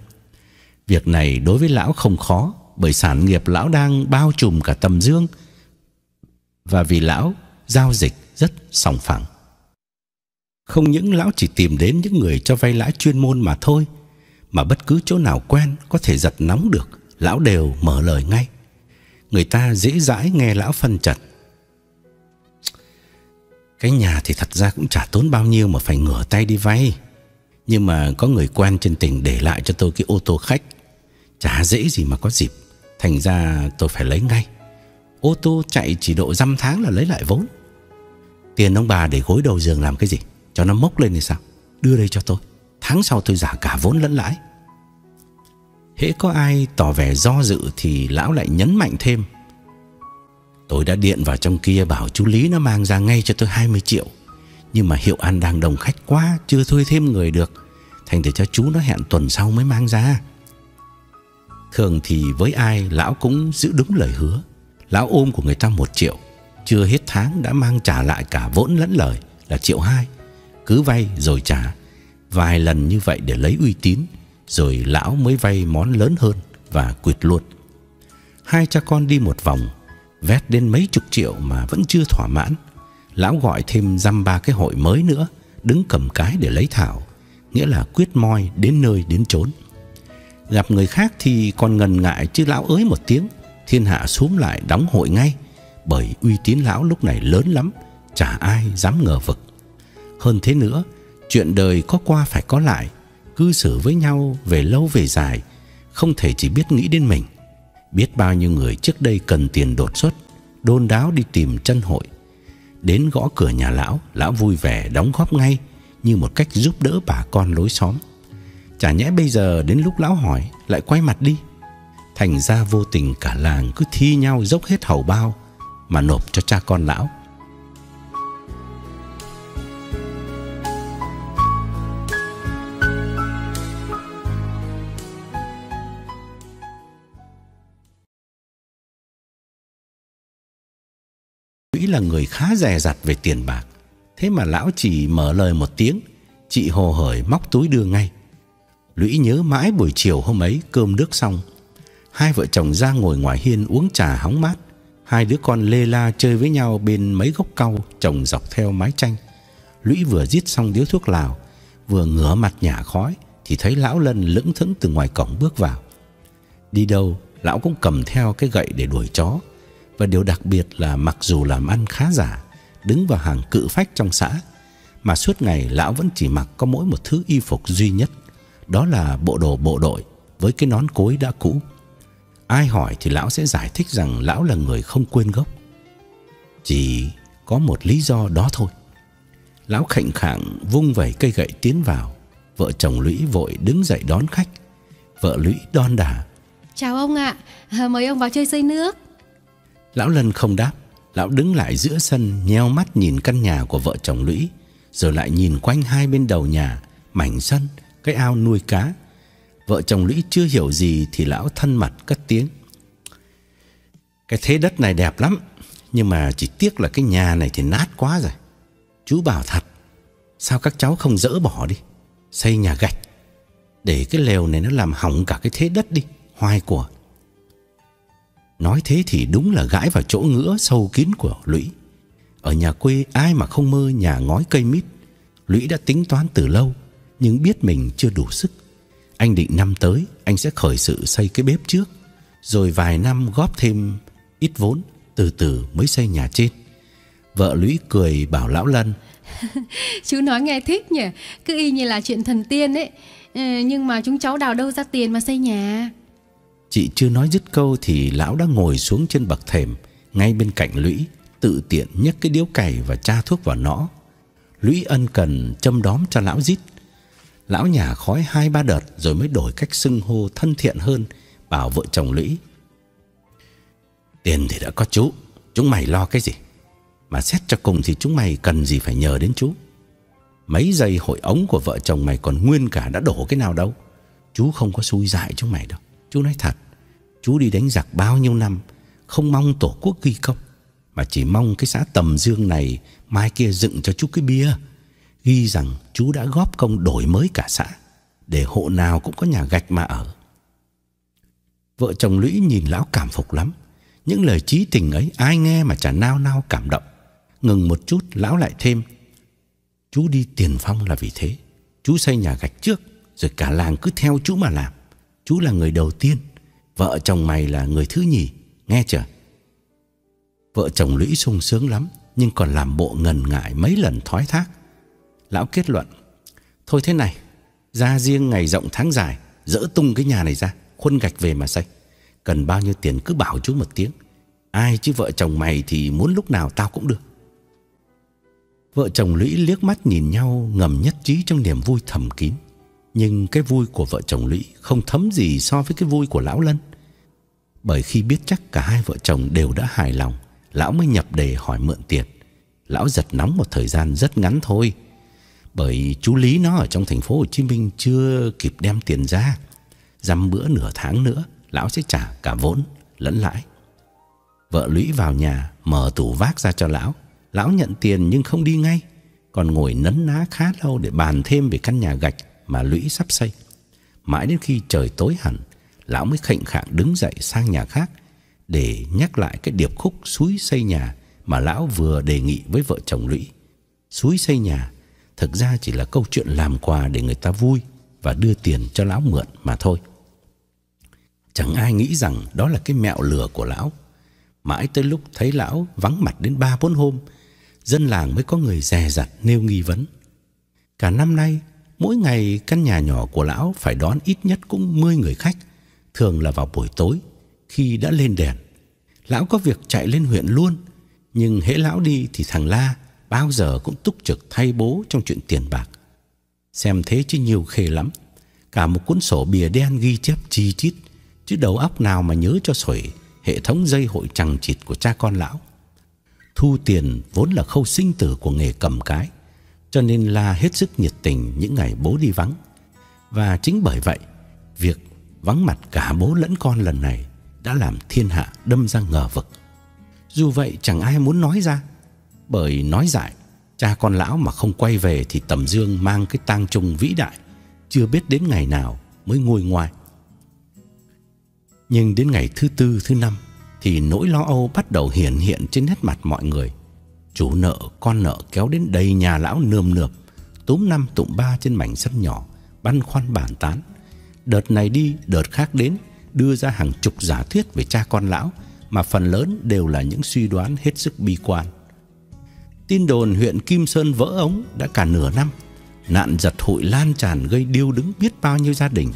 Việc này đối với lão không khó, Bởi sản nghiệp lão đang bao trùm cả tầm dương, Và vì lão giao dịch rất sòng phẳng. Không những lão chỉ tìm đến những người cho vay lãi chuyên môn mà thôi, Mà bất cứ chỗ nào quen có thể giật nóng được, Lão đều mở lời ngay. Người ta dễ dãi nghe lão phân trần. Cái nhà thì thật ra cũng chả tốn bao nhiêu Mà phải ngửa tay đi vay. Nhưng mà có người quen trên tỉnh Để lại cho tôi cái ô tô khách. Chả dễ gì mà có dịp. Thành ra tôi phải lấy ngay. Ô tô chạy chỉ độ dăm tháng là lấy lại vốn. Tiền ông bà để gối đầu giường làm cái gì? Cho nó mốc lên thì sao? Đưa đây cho tôi. Tháng sau tôi giả cả vốn lẫn lãi. Hễ có ai tỏ vẻ do dự Thì lão lại nhấn mạnh thêm. Tôi đã điện vào trong kia Bảo chú Lý nó mang ra ngay cho tôi 20 triệu. Nhưng mà hiệu ăn đang đồng khách quá, Chưa thuê thêm người được. Thành thử cho chú nó hẹn tuần sau mới mang ra. Thường thì với ai, Lão cũng giữ đúng lời hứa. Lão ôm của người ta một triệu. Chưa hết tháng đã mang trả lại cả vốn lẫn lời Là triệu hai. Cứ vay rồi trả. Vài lần như vậy để lấy uy tín, Rồi lão mới vay món lớn hơn Và quyệt luôn. Hai cha con đi một vòng Vét đến mấy chục triệu mà vẫn chưa thỏa mãn. Lão gọi thêm dăm ba cái hội mới nữa, Đứng cầm cái để lấy thảo, Nghĩa là quyết moi đến nơi đến chốn. Gặp người khác thì còn ngần ngại Chứ lão ới một tiếng, Thiên hạ xuống lại đóng hội ngay, Bởi uy tín lão lúc này lớn lắm, Chả ai dám ngờ vực. Hơn thế nữa, Chuyện đời có qua phải có lại, Cư xử với nhau về lâu về dài, Không thể chỉ biết nghĩ đến mình. Biết bao nhiêu người trước đây cần tiền đột xuất, Đôn đáo đi tìm chân hội. Đến gõ cửa nhà lão Lão vui vẻ đóng góp ngay Như một cách giúp đỡ bà con lối xóm. Chả nhẽ bây giờ đến lúc lão hỏi, Lại quay mặt đi. Thành ra vô tình cả làng cứ thi nhau dốc hết hầu bao Mà nộp cho cha con lão. Lũy là người khá dè dặt về tiền bạc. Thế mà lão chỉ mở lời một tiếng, Chị hồ hởi móc túi đưa ngay. Lũy nhớ mãi buổi chiều hôm ấy, cơm nước xong, Hai vợ chồng ra ngồi ngoài hiên uống trà hóng mát. Hai đứa con lê la chơi với nhau bên mấy gốc cau trồng dọc theo mái tranh. Lũy vừa rít xong điếu thuốc lào, Vừa ngửa mặt nhả khói, Thì thấy lão lân lững thững từ ngoài cổng bước vào. Đi đâu, lão cũng cầm theo cái gậy để đuổi chó. Và điều đặc biệt là mặc dù làm ăn khá giả Đứng vào hàng cự phách trong xã Mà suốt ngày lão vẫn chỉ mặc có mỗi một thứ y phục duy nhất Đó là bộ đồ bộ đội Với cái nón cối đã cũ Ai hỏi thì lão sẽ giải thích rằng lão là người không quên gốc. Chỉ có một lý do đó thôi. Lão khệnh khạng vung vẩy cây gậy tiến vào. Vợ chồng Lũy vội đứng dậy đón khách. Vợ Lũy đon đà. Chào ông ạ, à. mời ông vào chơi xây nước. Lão Lân không đáp. Lão đứng lại giữa sân nheo mắt nhìn căn nhà của vợ chồng Lũy. Rồi lại nhìn quanh hai bên đầu nhà, mảnh sân, cái ao nuôi cá Vợ chồng Lũy chưa hiểu gì Thì lão thân mật cất tiếng Cái thế đất này đẹp lắm Nhưng mà chỉ tiếc là cái nhà này thì nát quá rồi Chú bảo thật Sao các cháu không dỡ bỏ đi Xây nhà gạch Để cái lều này nó làm hỏng cả cái thế đất đi Hoài của Nói thế thì đúng là gãi vào chỗ ngứa sâu kín của Lũy. Ở nhà quê ai mà không mơ nhà ngói cây mít. Lũy đã tính toán từ lâu Nhưng biết mình chưa đủ sức. Anh định năm tới anh sẽ khởi sự xây cái bếp trước Rồi vài năm góp thêm ít vốn Từ từ mới xây nhà trên. Vợ Lũy cười bảo Lão Lân Chú nói nghe thích nhỉ Cứ y như là chuyện thần tiên ấy. Ừ, Nhưng mà chúng cháu đào đâu ra tiền mà xây nhà? Chị chưa nói dứt câu Thì lão đã ngồi xuống trên bậc thềm Ngay bên cạnh Lũy Tự tiện nhấc cái điếu cày và tra thuốc vào nó Lũy ân cần châm đóm cho lão rít Lão nhà khói hai ba đợt rồi mới đổi cách xưng hô thân thiện hơn bảo vợ chồng Lũy. Tiền thì đã có chú, chúng mày lo cái gì? Mà xét cho cùng thì chúng mày cần gì phải nhờ đến chú. Mấy giây hội ống của vợ chồng mày còn nguyên cả đã đổ cái nào đâu. Chú không có xui dại chúng mày đâu. Chú nói thật, chú đi đánh giặc bao nhiêu năm, không mong tổ quốc ghi công, mà chỉ mong cái xã Tầm Dương này mai kia dựng cho chú cái bia ghi rằng chú đã góp công đổi mới cả xã để hộ nào cũng có nhà gạch mà ở. Vợ chồng Lũy nhìn lão cảm phục lắm. Những lời chí tình ấy ai nghe mà chả nao nao cảm động. Ngừng một chút lão lại thêm. Chú đi tiền phong là vì thế. Chú xây nhà gạch trước rồi cả làng cứ theo chú mà làm. Chú là người đầu tiên. Vợ chồng mày là người thứ nhì, Nghe chưa? Vợ chồng Lũy sung sướng lắm, Nhưng còn làm bộ ngần ngại mấy lần thoái thác. Lão kết luận, Thôi thế này, Ra riêng ngày rộng tháng dài, Dỡ tung cái nhà này ra Khuôn gạch về mà xây. Cần bao nhiêu tiền cứ bảo chú một tiếng. Ai chứ vợ chồng mày thì muốn lúc nào tao cũng được. Vợ chồng Lũy liếc mắt nhìn nhau ngầm nhất trí trong niềm vui thầm kín. Nhưng cái vui của vợ chồng Lũy không thấm gì so với cái vui của Lão Lân. Bởi khi biết chắc cả hai vợ chồng đều đã hài lòng, Lão mới nhập đề hỏi mượn tiền. Lão giật nóng một thời gian rất ngắn thôi. Bởi chú Lý nó ở trong thành phố Hồ Chí Minh chưa kịp đem tiền ra. Dăm bữa nửa tháng nữa, Lão sẽ trả cả vốn, lẫn lãi. Vợ Lũy vào nhà, Mở tủ vác ra cho lão. Lão nhận tiền nhưng không đi ngay, Còn ngồi nấn ná khá lâu để bàn thêm về căn nhà gạch. Mà Lũy sắp xây. Mãi đến khi trời tối hẳn, Lão mới khệnh khạng đứng dậy sang nhà khác Để nhắc lại cái điệp khúc suối xây nhà Mà lão vừa đề nghị với vợ chồng Lũy. Suối xây nhà Thực ra chỉ là câu chuyện làm quà để người ta vui Và đưa tiền cho lão mượn mà thôi. Chẳng ai nghĩ rằng đó là cái mẹo lừa của lão. Mãi tới lúc thấy lão vắng mặt đến ba bốn hôm, Dân làng mới có người dè dặt nêu nghi vấn. Cả năm nay Mỗi ngày, căn nhà nhỏ của lão Phải đón ít nhất cũng 10 người khách, Thường là vào buổi tối, Khi đã lên đèn. Lão có việc chạy lên huyện luôn, Nhưng hễ lão đi thì thằng La Bao giờ cũng túc trực thay bố Trong chuyện tiền bạc. Xem thế chứ nhiều khê lắm, Cả một cuốn sổ bìa đen ghi chép chi chít, Chứ đầu óc nào mà nhớ cho sổi Hệ thống dây hội chằng chịt của cha con lão. Thu tiền vốn là khâu sinh tử của nghề cầm cái. Cho nên là hết sức nhiệt tình những ngày bố đi vắng. Và chính bởi vậy, Việc vắng mặt cả bố lẫn con lần này Đã làm thiên hạ đâm ra ngờ vực. Dù vậy chẳng ai muốn nói ra, Bởi nói dại, Cha con lão mà không quay về Thì tầm dương mang cái tang trùng vĩ đại, Chưa biết đến ngày nào mới ngồi ngoài Nhưng đến ngày thứ tư, thứ năm thì nỗi lo âu bắt đầu hiện hiện trên nét mặt mọi người. Chủ nợ, con nợ kéo đến đầy nhà lão nườm nượp, túm năm tụng ba trên mảnh sân nhỏ, băn khoăn bàn tán. Đợt này đi, đợt khác đến, đưa ra hàng chục giả thuyết về cha con lão, mà phần lớn đều là những suy đoán hết sức bi quan. Tin đồn huyện Kim Sơn vỡ ống đã cả nửa năm, nạn giật hội lan tràn gây điêu đứng biết bao nhiêu gia đình.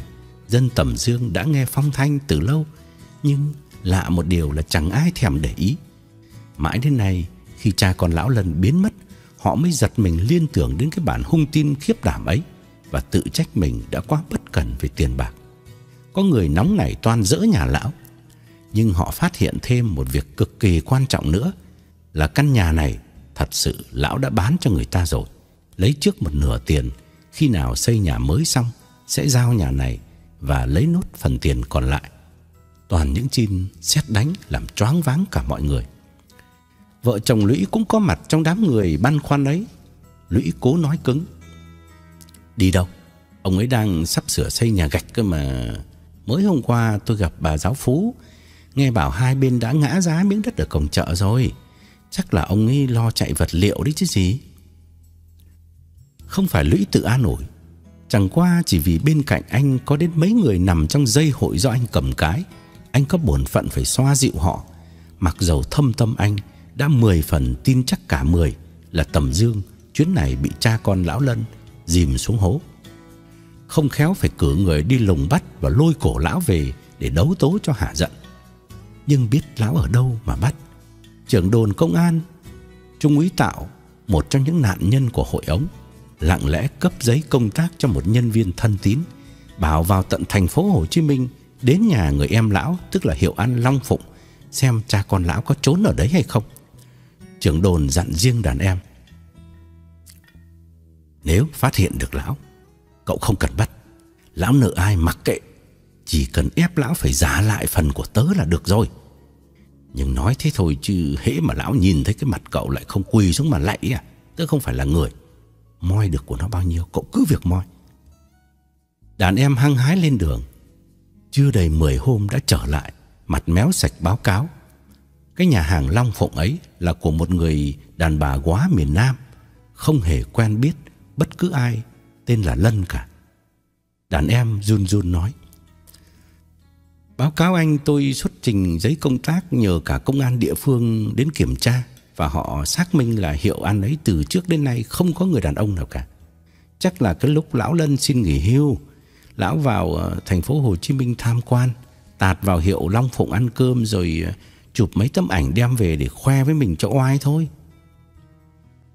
Dân Tầm Dương đã nghe phong thanh từ lâu, nhưng Lạ một điều là chẳng ai thèm để ý Mãi đến nay khi cha con lão lần biến mất, Họ mới giật mình liên tưởng đến cái bản hung tin khiếp đảm ấy Và tự trách mình đã quá bất cẩn về tiền bạc. Có người nóng nảy toan dỡ nhà lão, Nhưng họ phát hiện thêm một việc cực kỳ quan trọng nữa Là căn nhà này Thật sự lão đã bán cho người ta rồi. Lấy trước một nửa tiền, Khi nào xây nhà mới xong Sẽ giao nhà này Và lấy nốt phần tiền còn lại. Toàn những chim xét đánh làm choáng váng cả mọi người. Vợ chồng Lũy cũng có mặt trong đám người băn khoăn ấy. Lũy cố nói cứng. Đi đâu? Ông ấy đang sắp sửa xây nhà gạch cơ mà. Mới hôm qua tôi gặp bà giáo phú. Nghe bảo hai bên đã ngã giá miếng đất ở cổng chợ rồi. Chắc là ông ấy lo chạy vật liệu đấy chứ gì? Không phải lũy tự an ủi. Chẳng qua chỉ vì bên cạnh anh có đến mấy người nằm trong dây hội do anh cầm cái. Anh có bổn phận phải xoa dịu họ. Mặc dầu thâm tâm anh đã mười phần tin chắc cả mười Là tầm dương, Chuyến này bị cha con lão lân Dìm xuống hố. Không khéo phải cử người đi lùng bắt Và lôi cổ lão về Để đấu tố cho hạ giận. Nhưng biết lão ở đâu mà bắt. Trưởng đồn công an, Trung úy Tạo, Một trong những nạn nhân của hội ống, Lặng lẽ cấp giấy công tác cho một nhân viên thân tín, Bảo vào tận thành phố Hồ Chí Minh đến nhà người em lão, tức là Hiệu An Long Phụng, xem cha con lão có trốn ở đấy hay không. Trưởng đồn dặn riêng đàn em. Nếu phát hiện được lão, cậu không cần bắt. Lão nợ ai mặc kệ, chỉ cần ép lão phải giả lại phần của tớ là được rồi. Nhưng nói thế thôi chứ hễ mà lão nhìn thấy cái mặt cậu lại không quỳ xuống mà lạy à, tớ không phải là người. Moi được của nó bao nhiêu, cậu cứ việc moi. Đàn em hăng hái lên đường chưa đầy 10 hôm đã trở lại Mặt méo sạch báo cáo cái nhà hàng Long Phụng ấy Là của một người đàn bà quá miền Nam Không hề quen biết Bất cứ ai tên là Lân cả Đàn em run run nói Báo cáo anh tôi xuất trình giấy công tác nhờ cả công an địa phương đến kiểm tra và họ xác minh là hiệu ăn ấy từ trước đến nay không có người đàn ông nào cả. Chắc là cái lúc lão Lân xin nghỉ hưu, lão vào ờ, thành phố Hồ Chí Minh tham quan, tạt vào hiệu Long Phụng ăn cơm rồi ờ, chụp mấy tấm ảnh đem về để khoe với mình cho oai thôi.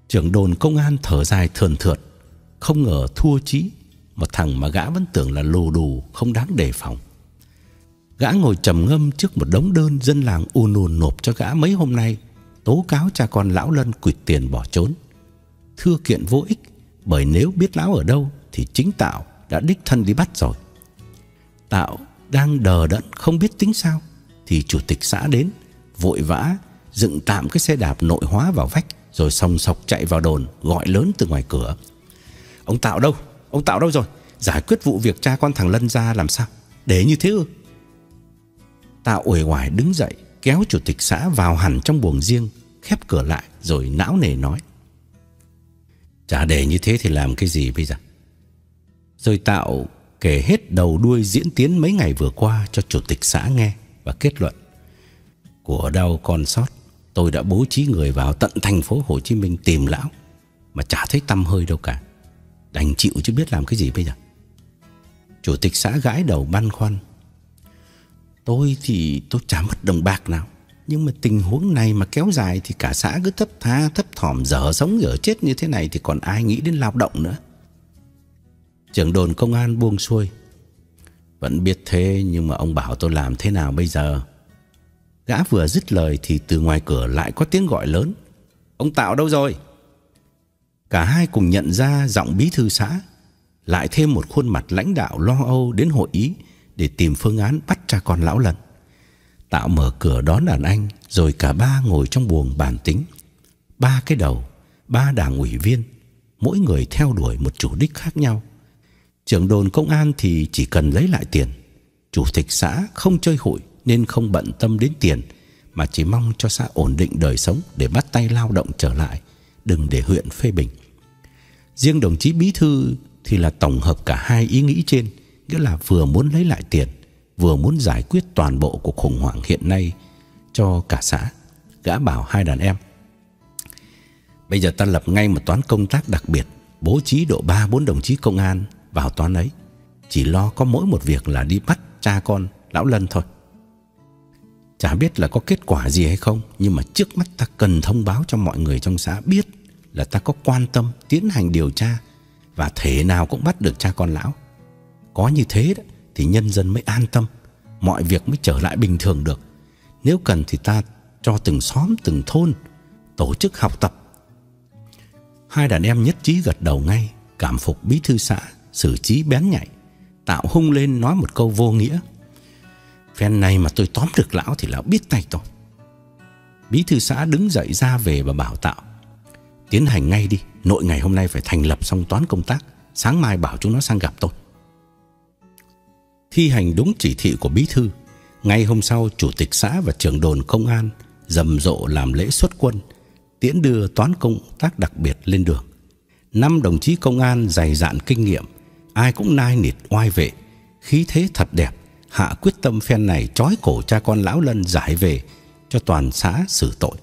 Trưởng đồn công an thở dài thườn thượt, không ngờ thua chí, một thằng mà gã vẫn tưởng là lù đù không đáng đề phòng. Gã ngồi trầm ngâm trước một đống đơn dân làng ùn ùn nộp cho gã mấy hôm nay, tố cáo cha con lão Lân quỵt tiền bỏ trốn. Thưa kiện vô ích, bởi nếu biết lão ở đâu thì chính Tạo đã đích thân đi bắt rồi. Tạo đang đờ đẫn không biết tính sao thì chủ tịch xã đến, vội vã, dựng tạm cái xe đạp nội hóa vào vách, rồi song sọc chạy vào đồn, gọi lớn từ ngoài cửa. Ông Tạo đâu? Ông Tạo đâu rồi? Giải quyết vụ việc cha con thằng Lân ra làm sao? Để như thế ư? Tạo uể oải đứng dậy, Kéo chủ tịch xã vào hẳn trong buồng riêng, Khép cửa lại rồi não nề nói Chả để như thế thì làm cái gì bây giờ Rồi Tạo kể hết đầu đuôi diễn tiến mấy ngày vừa qua cho chủ tịch xã nghe Và kết luận của đau còn sót. Tôi đã bố trí người vào tận thành phố Hồ Chí Minh tìm lão, Mà chả thấy tâm hơi đâu cả. Đành chịu chứ biết làm cái gì bây giờ. Chủ tịch xã gãi đầu băn khoăn. Tôi thì tôi chả mất đồng bạc nào, Nhưng mà tình huống này mà kéo dài Thì cả xã cứ thấp tha, thấp thỏm, Dở sống dở chết như thế này Thì còn ai nghĩ đến lao động nữa? Trưởng đồn công an buông xuôi. Vẫn biết thế Nhưng mà ông bảo tôi làm thế nào bây giờ? Gã vừa dứt lời Thì từ ngoài cửa lại có tiếng gọi lớn Ông Tạo đâu rồi Cả hai cùng nhận ra giọng bí thư xã Lại thêm một khuôn mặt lãnh đạo lo âu đến hội ý để tìm phương án bắt cha con lão lần. Tạo mở cửa đón đàn anh, rồi cả ba ngồi trong buồng bàn tính. Ba cái đầu, ba đảng ủy viên, mỗi người theo đuổi một chủ đích khác nhau. Trưởng đồn công an thì chỉ cần lấy lại tiền. Chủ tịch xã không chơi hụi nên không bận tâm đến tiền, mà chỉ mong cho xã ổn định đời sống để bắt tay lao động trở lại, đừng để huyện phê bình. Riêng đồng chí bí thư thì là tổng hợp cả hai ý nghĩ trên nghĩa là vừa muốn lấy lại tiền, vừa muốn giải quyết toàn bộ cuộc khủng hoảng hiện nay cho cả xã. Gã bảo hai đàn em. Bây giờ ta lập ngay một toán công tác đặc biệt, bố trí độ 3 4 đồng chí công an vào toán ấy, chỉ lo có mỗi một việc là đi bắt cha con lão Lân thôi. Chả biết là có kết quả gì hay không, nhưng mà trước mắt ta cần thông báo cho mọi người trong xã biết là ta có quan tâm tiến hành điều tra và thể nào cũng bắt được cha con lão. Có như thế đó, thì nhân dân mới an tâm, mọi việc mới trở lại bình thường được. Nếu cần thì ta cho từng xóm, từng thôn tổ chức học tập. Hai đàn em nhất trí gật đầu ngay, cảm phục bí thư xã, xử trí bén nhạy, tạo hung lên nói một câu vô nghĩa. Phen này mà tôi tóm được lão thì lão biết tay tôi. Bí thư xã đứng dậy ra về và bảo tạo Tiến hành ngay đi Nội ngày hôm nay phải thành lập xong toán công tác Sáng mai bảo chúng nó sang gặp tôi thi hành đúng chỉ thị của bí thư. Ngay hôm sau, chủ tịch xã và trưởng đồn công an rầm rộ làm lễ xuất quân, tiễn đưa toán công tác đặc biệt lên đường. Năm đồng chí công an dày dạn kinh nghiệm, ai cũng nai nịt oai vệ, khí thế thật đẹp, hạ quyết tâm phen này trói cổ cha con lão Lân giải về cho toàn xã xử tội.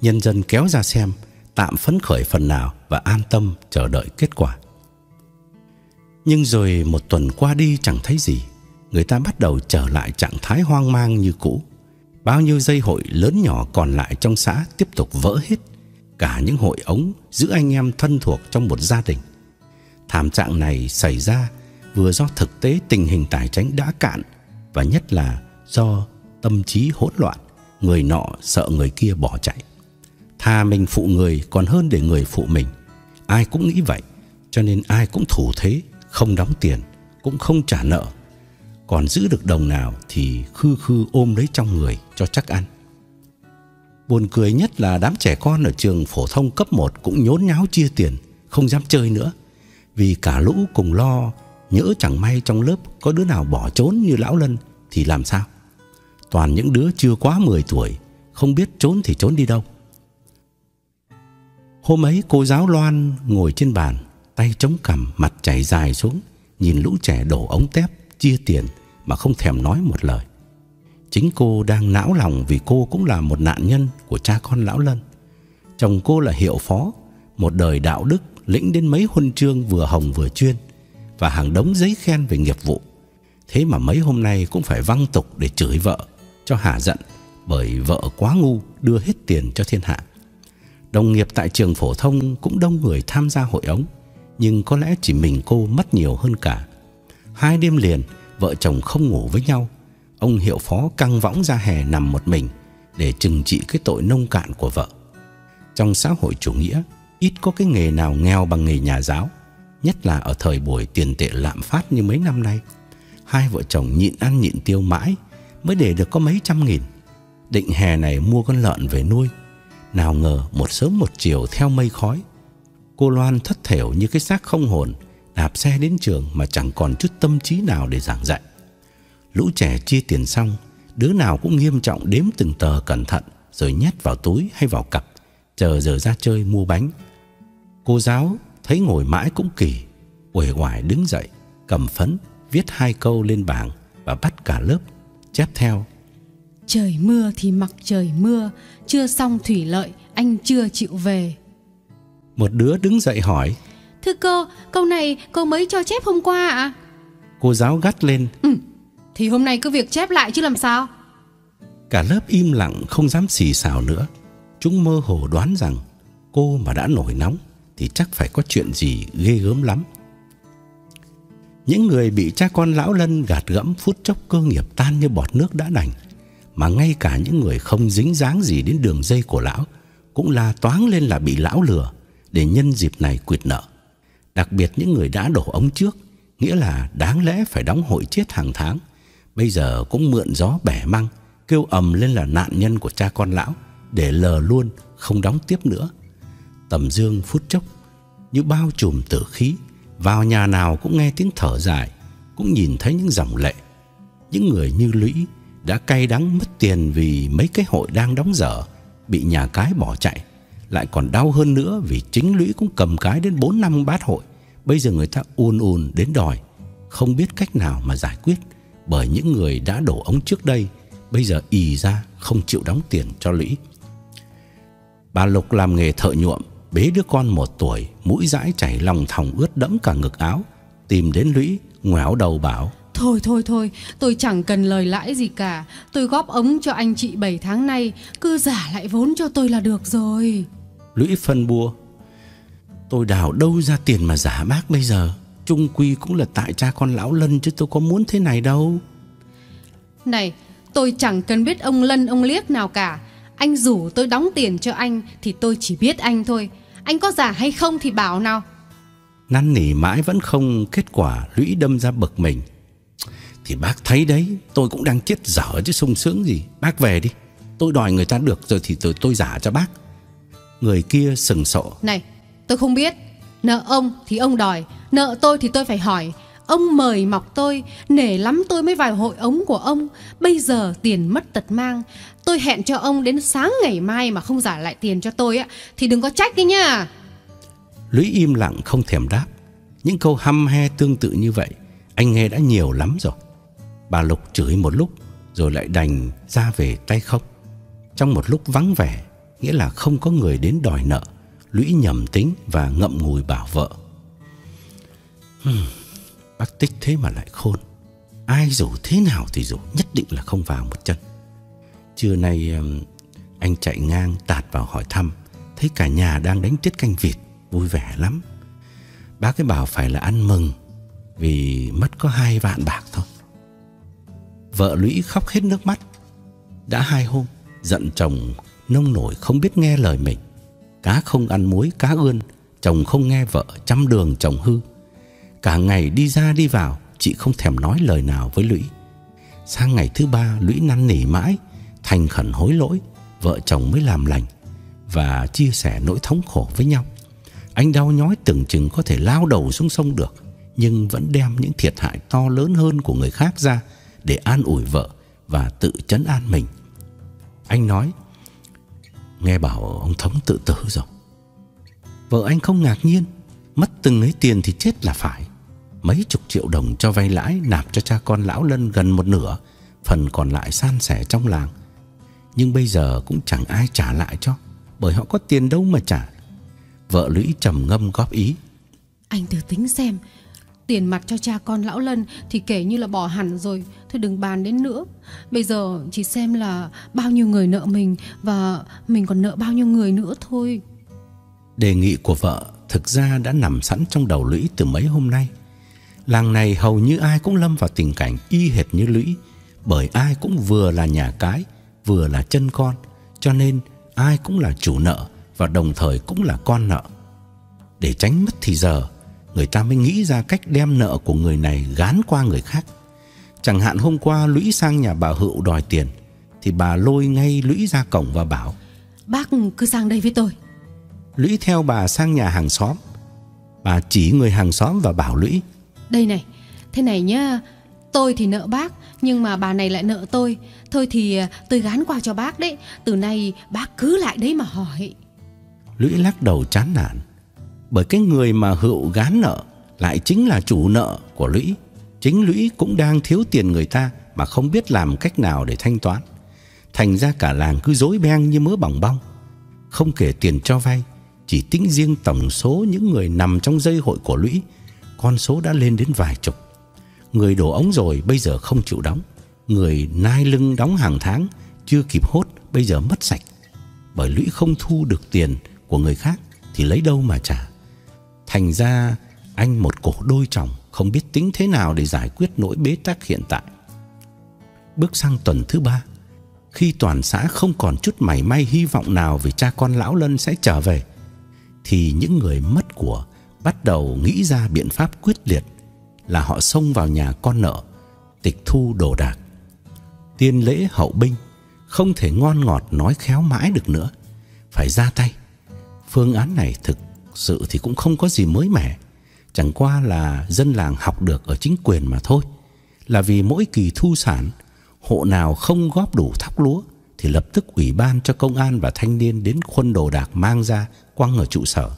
Nhân dân kéo ra xem, tạm phấn khởi phần nào và an tâm chờ đợi kết quả. Nhưng rồi một tuần qua đi chẳng thấy gì người ta bắt đầu trở lại trạng thái hoang mang như cũ. Bao nhiêu dây hội lớn nhỏ còn lại trong xã tiếp tục vỡ hết, cả những hội ống giữ anh em thân thuộc trong một gia đình. Thảm trạng này xảy ra vừa do thực tế tình hình tài chính đã cạn và nhất là do tâm trí hỗn loạn, người nọ sợ người kia bỏ chạy. Thà mình phụ người còn hơn để người phụ mình. Ai cũng nghĩ vậy, cho nên ai cũng thủ thế, không đóng tiền, cũng không trả nợ còn giữ được đồng nào thì khư khư ôm lấy trong người cho chắc ăn. Buồn cười nhất là đám trẻ con ở trường phổ thông cấp 1 cũng nhốn nháo chia tiền, không dám chơi nữa. Vì cả lũ cùng lo, nhỡ chẳng may trong lớp có đứa nào bỏ trốn như lão Lân thì làm sao? Toàn những đứa chưa quá 10 tuổi, không biết trốn thì trốn đi đâu. Hôm ấy cô giáo Loan ngồi trên bàn, tay chống cằm, mặt chảy dài xuống, nhìn lũ trẻ đổ ống tép chia tiền mà không thèm nói một lời. Chính cô đang não lòng vì cô cũng là một nạn nhân của cha con lão Lân. Chồng cô là hiệu phó, một đời đạo đức lĩnh đến mấy huân chương vừa hồng vừa chuyên và hàng đống giấy khen về nghiệp vụ. Thế mà mấy hôm nay cũng phải văng tục để chửi vợ cho hả giận bởi vợ quá ngu đưa hết tiền cho thiên hạ. Đồng nghiệp tại trường phổ thông cũng đông người tham gia hội ống, nhưng có lẽ chỉ mình cô mất nhiều hơn cả. Hai đêm liền, vợ chồng không ngủ với nhau. Ông hiệu phó căng võng ra hè nằm một mình để trừng trị cái tội nông cạn của vợ. Trong xã hội chủ nghĩa, ít có cái nghề nào nghèo bằng nghề nhà giáo, nhất là ở thời buổi tiền tệ lạm phát như mấy năm nay. Hai vợ chồng nhịn ăn nhịn tiêu mãi mới để được có mấy trăm nghìn. Định hè này mua con lợn về nuôi. Nào ngờ một sớm một chiều theo mây khói. Cô Loan thất thểu như cái xác không hồn, đạp xe đến trường mà chẳng còn chút tâm trí nào để giảng dạy. Lũ trẻ chia tiền xong, đứa nào cũng nghiêm trọng đếm từng tờ cẩn thận rồi nhét vào túi hay vào cặp, chờ giờ ra chơi mua bánh. Cô giáo thấy ngồi mãi cũng kỳ, uể oải đứng dậy, cầm phấn, viết hai câu lên bảng và bắt cả lớp chép theo. Trời mưa thì mặc trời mưa, chưa xong thủy lợi, anh chưa chịu về. Một đứa đứng dậy hỏi: "Thưa cô, câu này cô mới cho chép hôm qua ạ?" À? Cô giáo gắt lên: "Ừ, thì hôm nay cứ việc chép lại chứ làm sao?" Cả lớp im lặng không dám xì xào nữa. Chúng mơ hồ đoán rằng cô mà đã nổi nóng thì chắc phải có chuyện gì ghê gớm lắm. Những người bị cha con lão lân gạt gẫm phút chốc cơ nghiệp tan như bọt nước đã đành, mà ngay cả những người không dính dáng gì đến đường dây của lão cũng la toáng lên là bị lão lừa để nhân dịp này quyệt nợ. Đặc biệt những người đã đổ ống trước, nghĩa là đáng lẽ phải đóng hội chết hàng tháng, bây giờ cũng mượn gió bẻ măng, kêu ầm lên là nạn nhân của cha con lão để lờ luôn không đóng tiếp nữa. Tầm dương phút chốc như bao trùm tử khí, vào nhà nào cũng nghe tiếng thở dài, cũng nhìn thấy những dòng lệ. Những người như Lũy đã cay đắng mất tiền vì mấy cái hội đang đóng dở bị nhà cái bỏ chạy, lại còn đau hơn nữa vì chính Lũy cũng cầm cái đến 4 năm bát hội, bây giờ người ta ùn ùn đến đòi, không biết cách nào mà giải quyết bởi những người đã đổ ống trước đây bây giờ ì ra không chịu đóng tiền cho Lũy. Bà Lục làm nghề thợ nhuộm, bế đứa con một tuổi, mũi dãi chảy lòng thòng ướt đẫm cả ngực áo, tìm đến Lũy, ngoéo đầu bảo: Thôi thôi thôi, tôi chẳng cần lời lãi gì cả. Tôi góp ống cho anh chị 7 tháng nay, cứ giả lại vốn cho tôi là được rồi. Lũy phân bua. Tôi đào đâu ra tiền mà giả bác bây giờ. Trung quy cũng là tại cha con lão Lân chứ tôi có muốn thế này đâu. Này, tôi chẳng cần biết ông Lân ông Liếc nào cả. Anh rủ tôi đóng tiền cho anh thì tôi chỉ biết anh thôi. Anh có giả hay không thì bảo nào. Năn nỉ mãi vẫn không kết quả, Lũy đâm ra bực mình. Thì bác thấy đấy, tôi cũng đang chết dở chứ sung sướng gì. Bác về đi, tôi đòi người ta được rồi thì tôi, tôi giả cho bác. Người kia sừng sộ. Này, tôi không biết. Nợ ông thì ông đòi, nợ tôi thì tôi phải hỏi. Ông mời mọc tôi, nể lắm tôi mới vào hội ống của ông. Bây giờ tiền mất tật mang. Tôi hẹn cho ông đến sáng ngày mai mà không giả lại tiền cho tôi á, thì đừng có trách đấy nha. Lũy im lặng không thèm đáp. Những câu hăm he tương tự như vậy, anh nghe đã nhiều lắm rồi. Bà Lục chửi một lúc rồi lại đành ra về tay không. Trong một lúc vắng vẻ, nghĩa là không có người đến đòi nợ, Lũy nhầm tính và ngậm ngùi bảo vợ. Hmm, bác Tích thế mà lại khôn. Ai rủ thế nào thì rủ, nhất định là không vào một chân. Trưa nay anh chạy ngang tạt vào hỏi thăm, thấy cả nhà đang đánh tiết canh vịt, vui vẻ lắm. Bác ấy bảo phải là ăn mừng vì mất có hai vạn bạc thôi. Vợ Lũy khóc hết nước mắt. Đã hai hôm, giận chồng nông nổi không biết nghe lời mình. Cá không ăn muối, cá ươn, chồng không nghe vợ, trăm đường chồng hư. Cả ngày đi ra đi vào, chị không thèm nói lời nào với Lũy. Sang ngày thứ ba, Lũy năn nỉ mãi, thành khẩn hối lỗi, vợ chồng mới làm lành và chia sẻ nỗi thống khổ với nhau. Anh đau nhói tưởng chừng có thể lao đầu xuống sông được, nhưng vẫn đem những thiệt hại to lớn hơn của người khác ra để an ủi vợ và tự chấn an mình. Anh nói: "Nghe bảo ông thống tự tử rồi." Vợ anh không ngạc nhiên, mất từng ấy tiền thì chết là phải. Mấy chục triệu đồng cho vay lãi nạp cho cha con lão Lân gần một nửa Phần còn lại san sẻ trong làng. Nhưng bây giờ cũng chẳng ai trả lại cho Bởi họ có tiền đâu mà trả. Vợ Lũy trầm ngâm góp ý. Anh thử tính xem Tiền mặt cho cha con lão Lân Thì kể như là bỏ hẳn rồi Thôi đừng bàn đến nữa. Bây giờ chỉ xem là bao nhiêu người nợ mình Và mình còn nợ bao nhiêu người nữa thôi. Đề nghị của vợ thực ra đã nằm sẵn trong đầu Lũy từ mấy hôm nay Làng này hầu như ai cũng lâm vào tình cảnh y hệt như Lũy Bởi ai cũng vừa là nhà cái Vừa là chân con Cho nên ai cũng là chủ nợ Và đồng thời cũng là con nợ. Để tránh mất thì giờ Người ta mới nghĩ ra cách đem nợ của người này gán qua người khác. Chẳng hạn hôm qua Lũy sang nhà bà Hữu đòi tiền Thì bà lôi ngay Lũy ra cổng và bảo Bác cứ sang đây với tôi. Lũy theo bà sang nhà hàng xóm. Bà chỉ người hàng xóm và bảo Lũy đây này, thế này nhá Tôi thì nợ bác Nhưng mà bà này lại nợ tôi. Thôi thì à, tôi gán qua cho bác đấy Từ nay bác cứ lại đấy mà hỏi. Lũy lắc đầu chán nản Bởi cái người mà Hữu gán nợ Lại chính là chủ nợ của Lũy. Chính Lũy cũng đang thiếu tiền người ta Mà không biết làm cách nào để thanh toán. Thành ra cả làng cứ dối beng như mớ bỏng bong. Không kể tiền cho vay Chỉ tính riêng tổng số những người nằm trong dây hội của Lũy con số đã lên đến vài chục. Người đổ ống rồi bây giờ không chịu đóng. Người nai lưng đóng hàng tháng, Chưa kịp hốt, bây giờ mất sạch. Bởi Lũy không thu được tiền của người khác Thì lấy đâu mà trả. Thành ra, anh một cổ đôi chồng Không biết tính thế nào để giải quyết nỗi bế tắc hiện tại. Bước sang tuần thứ ba, Khi toàn xã không còn chút mảy may hy vọng nào Về cha con lão Lân sẽ trở về, Thì những người mất của Bắt đầu nghĩ ra biện pháp quyết liệt Là họ xông vào nhà con nợ, Tịch thu đồ đạc. Tiên lễ hậu binh Không thể ngon ngọt nói khéo mãi được nữa. Phải ra tay. Phương án này thực sự thì cũng không có gì mới mẻ. Chẳng qua là dân làng học được ở chính quyền mà thôi. Là vì mỗi kỳ thu sản, Hộ nào không góp đủ thóc lúa Thì lập tức ủy ban cho công an và thanh niên Đến khuân đồ đạc mang ra quăng ở trụ sở.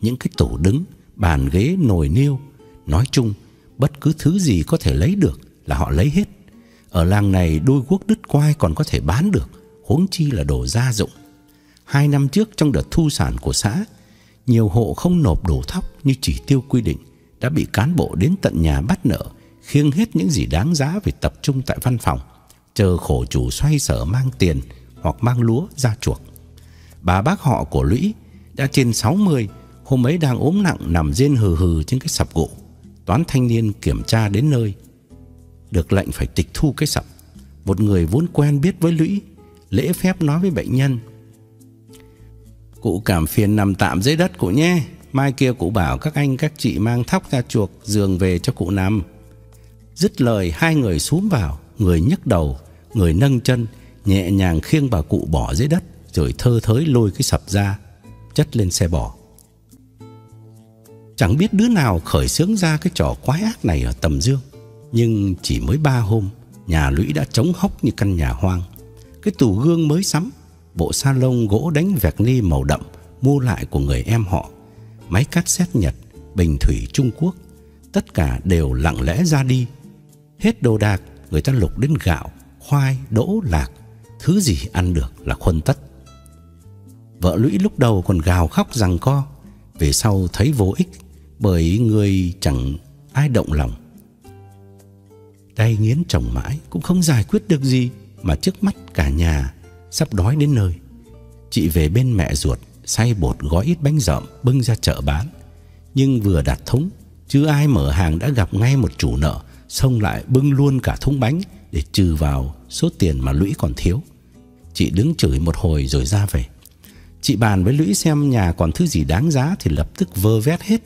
Những cái tủ đứng, bàn ghế, nồi niêu. Nói chung bất cứ thứ gì có thể lấy được là họ lấy hết. Ở làng này đôi guốc đứt quai còn có thể bán được Huống chi là đồ gia dụng. Hai năm trước trong đợt thu sản của xã nhiều hộ không nộp đủ thóc như chỉ tiêu quy định đã bị cán bộ đến tận nhà bắt nợ, khiêng hết những gì đáng giá về tập trung tại văn phòng, chờ khổ chủ xoay sở mang tiền hoặc mang lúa ra chuộc. Bà bác họ của Lũy đã trên 60, hôm ấy đang ốm nặng nằm rên hừ hừ trên cái sập gỗ. Toán thanh niên kiểm tra đến nơi, được lệnh phải tịch thu cái sập. Một người vốn quen biết với Lũy, lễ phép nói với bệnh nhân. Cụ cảm phiền nằm tạm dưới đất cụ nhé. Mai kia cụ bảo các anh các chị mang thóc ra chuộc giường về cho cụ nằm. Dứt lời hai người xuống vào. Người nhấc đầu Người nâng chân Nhẹ nhàng khiêng bà cụ bỏ dưới đất Rồi thơ thới lôi cái sập ra Chất lên xe bò. Chẳng biết đứa nào khởi xướng ra cái trò quái ác này ở tầm dương. Nhưng chỉ mới ba hôm Nhà lũy đã trống hốc như căn nhà hoang. Cái tủ gương mới sắm bộ salon gỗ đánh vẹt ni màu đậm mua lại của người em họ, máy cắt xét Nhật, bình thủy Trung Quốc, tất cả đều lặng lẽ ra đi. Hết đồ đạc, người ta lục đến gạo, khoai, đỗ, lạc, thứ gì ăn được là khuân tất. Vợ Lũy lúc đầu còn gào khóc rằng co, về sau thấy vô ích bởi người chẳng ai động lòng. tay nghiến chồng mãi cũng không giải quyết được gì, mà trước mắt cả nhà Sắp đói đến nơi. Chị về bên mẹ ruột, Xay bột gói ít bánh rậm Bưng ra chợ bán. Nhưng vừa đặt thúng, Chứ ai mở hàng đã gặp ngay một chủ nợ, Xông lại bưng luôn cả thúng bánh Để trừ vào số tiền mà Lũy còn thiếu. Chị đứng chửi một hồi rồi ra về. Chị bàn với Lũy xem nhà còn thứ gì đáng giá Thì lập tức vơ vét hết.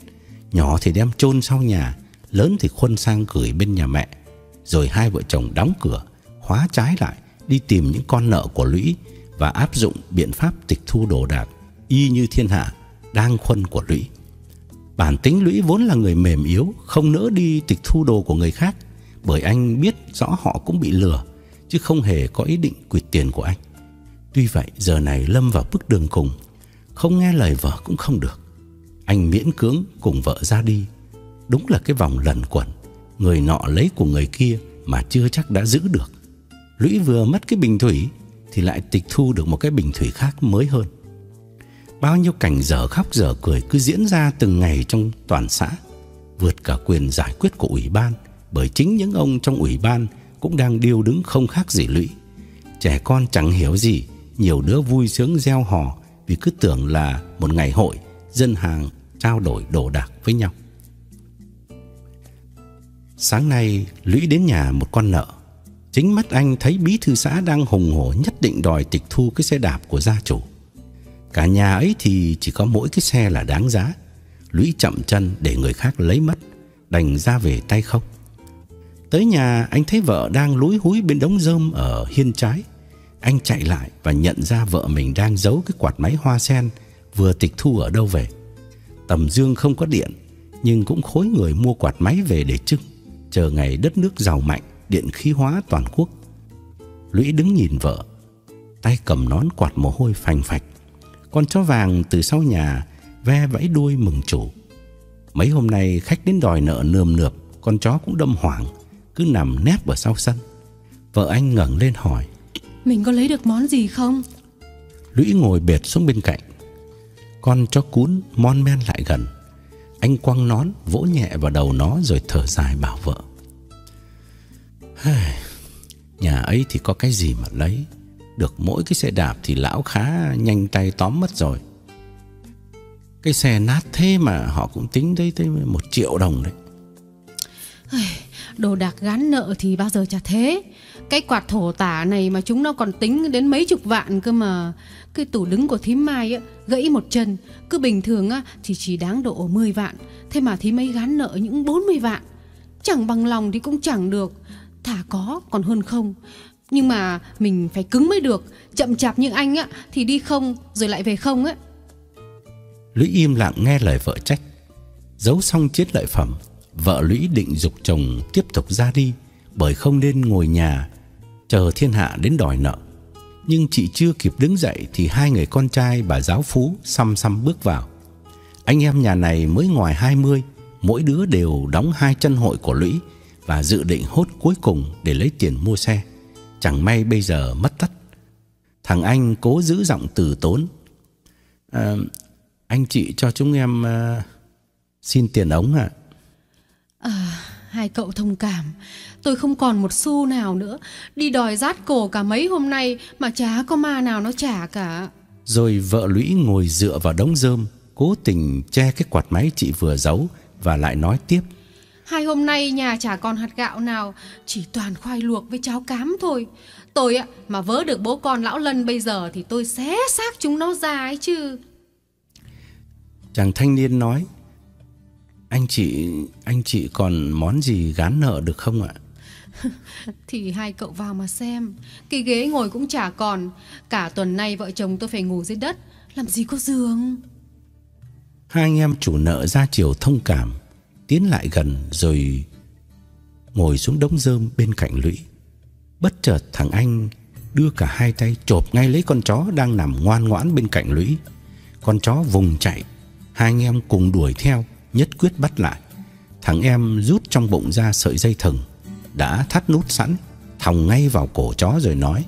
Nhỏ thì đem chôn sau nhà Lớn thì khuân sang gửi bên nhà mẹ Rồi hai vợ chồng đóng cửa Khóa trái lại đi tìm những con nợ của lũy và áp dụng biện pháp tịch thu đồ đạc y như thiên hạ đang khuân của lũy. Bản tính lũy vốn là người mềm yếu, không nỡ đi tịch thu đồ của người khác, bởi anh biết rõ họ cũng bị lừa, chứ không hề có ý định quỵt tiền của anh. Tuy vậy, giờ này lâm vào bước đường cùng, không nghe lời vợ cũng không được. Anh miễn cưỡng cùng vợ ra đi. Đúng là cái vòng lẩn quẩn, người nọ lấy của người kia mà chưa chắc đã giữ được. Lũy vừa mất cái bình thủy thì lại tịch thu được một cái bình thủy khác mới hơn. Bao nhiêu cảnh dở khóc dở cười cứ diễn ra từng ngày trong toàn xã, vượt cả quyền giải quyết của ủy ban, bởi chính những ông trong ủy ban cũng đang điêu đứng không khác gì Lũy. Trẻ con chẳng hiểu gì, nhiều đứa vui sướng reo hò vì cứ tưởng là một ngày hội dân hàng trao đổi đồ đạc với nhau. Sáng nay Lũy đến nhà một con nợ. Chính mắt anh thấy bí thư xã đang hùng hổ nhất định đòi tịch thu cái xe đạp của gia chủ. Cả nhà ấy thì chỉ có mỗi cái xe là đáng giá. Lũy chậm chân để người khác lấy mất, đành ra về tay không. Tới nhà anh thấy vợ đang lúi húi bên đống rơm ở hiên trái. Anh chạy lại và nhận ra vợ mình đang giấu cái quạt máy hoa sen vừa tịch thu ở đâu về. Tầm dương không có điện, nhưng cũng khối người mua quạt máy về để trưng, chờ ngày đất nước giàu mạnh, điện khí hóa toàn quốc. Lũy đứng nhìn vợ, tay cầm nón quạt mồ hôi phành phạch. Con chó vàng từ sau nhà ve vẫy đuôi mừng chủ. Mấy hôm nay khách đến đòi nợ nườm nượp, con chó cũng đâm hoảng, cứ nằm nép ở sau sân. Vợ anh ngẩng lên hỏi: "Mình có lấy được món gì không?" Lũy ngồi bệt xuống bên cạnh. Con chó cún mon men lại gần. Anh quăng nón, vỗ nhẹ vào đầu nó rồi thở dài bảo vợ: Nhà ấy thì có cái gì mà lấy? Được mỗi cái xe đạp thì lão khá nhanh tay tóm mất rồi. Cái xe nát thế mà họ cũng tính đấy tới một triệu đồng đấy. Đồ đạc gán nợ thì bao giờ chả thế. Cái quạt thổ tả này mà chúng nó còn tính đến mấy chục vạn cơ mà. Cái tủ đứng của thím Mai á, gãy một chân. Cứ bình thường á, thì chỉ đáng độ 10 vạn. Thế mà thím ấy gán nợ những 40 vạn. Chẳng bằng lòng thì cũng chẳng được. Thả có còn hơn không. Nhưng mà mình phải cứng mới được. Chậm chạp như anh á Thì đi không rồi lại về không á. Lũy im lặng nghe lời vợ trách. Giấu xong chiết lợi phẩm Vợ Lũy định dục chồng tiếp tục ra đi Bởi không nên ngồi nhà Chờ thiên hạ đến đòi nợ Nhưng chị chưa kịp đứng dậy Thì hai người con trai bà giáo phú Xăm xăm bước vào Anh em nhà này mới ngoài 20 Mỗi đứa đều đóng hai chân hội của Lũy và dự định hốt cuối cùng để lấy tiền mua xe. Chẳng may bây giờ mất tất. Thằng anh cố giữ giọng từ tốn. À, anh chị cho chúng em uh, xin tiền ống ạ. À? À, hai cậu thông cảm. Tôi không còn một xu nào nữa. Đi đòi rát cổ cả mấy hôm nay mà chả có ma nào nó trả cả. Rồi vợ lũy ngồi dựa vào đống rơm, cố tình che cái quạt máy chị vừa giấu và lại nói tiếp. Hai hôm nay nhà chả còn hạt gạo nào Chỉ toàn khoai luộc với cháo cám thôi Tôi ạ mà vớ được bố con lão lân bây giờ Thì tôi xé xác chúng nó ra ấy chứ Chàng thanh niên nói Anh chị Anh chị còn món gì gán nợ được không ạ? Thì hai cậu vào mà xem. Cái ghế ngồi cũng chả còn. Cả tuần nay vợ chồng tôi phải ngủ dưới đất. Làm gì có giường? Hai anh em chủ nợ ra chiều thông cảm tiến lại gần rồi ngồi xuống đống rơm bên cạnh lũy. Bất chợt thằng anh đưa cả hai tay chộp ngay lấy con chó đang nằm ngoan ngoãn bên cạnh lũy. Con chó vùng chạy, hai anh em cùng đuổi theo, nhất quyết bắt lại. Thằng em rút trong bụng ra sợi dây thừng, đã thắt nút sẵn, thòng ngay vào cổ chó rồi nói: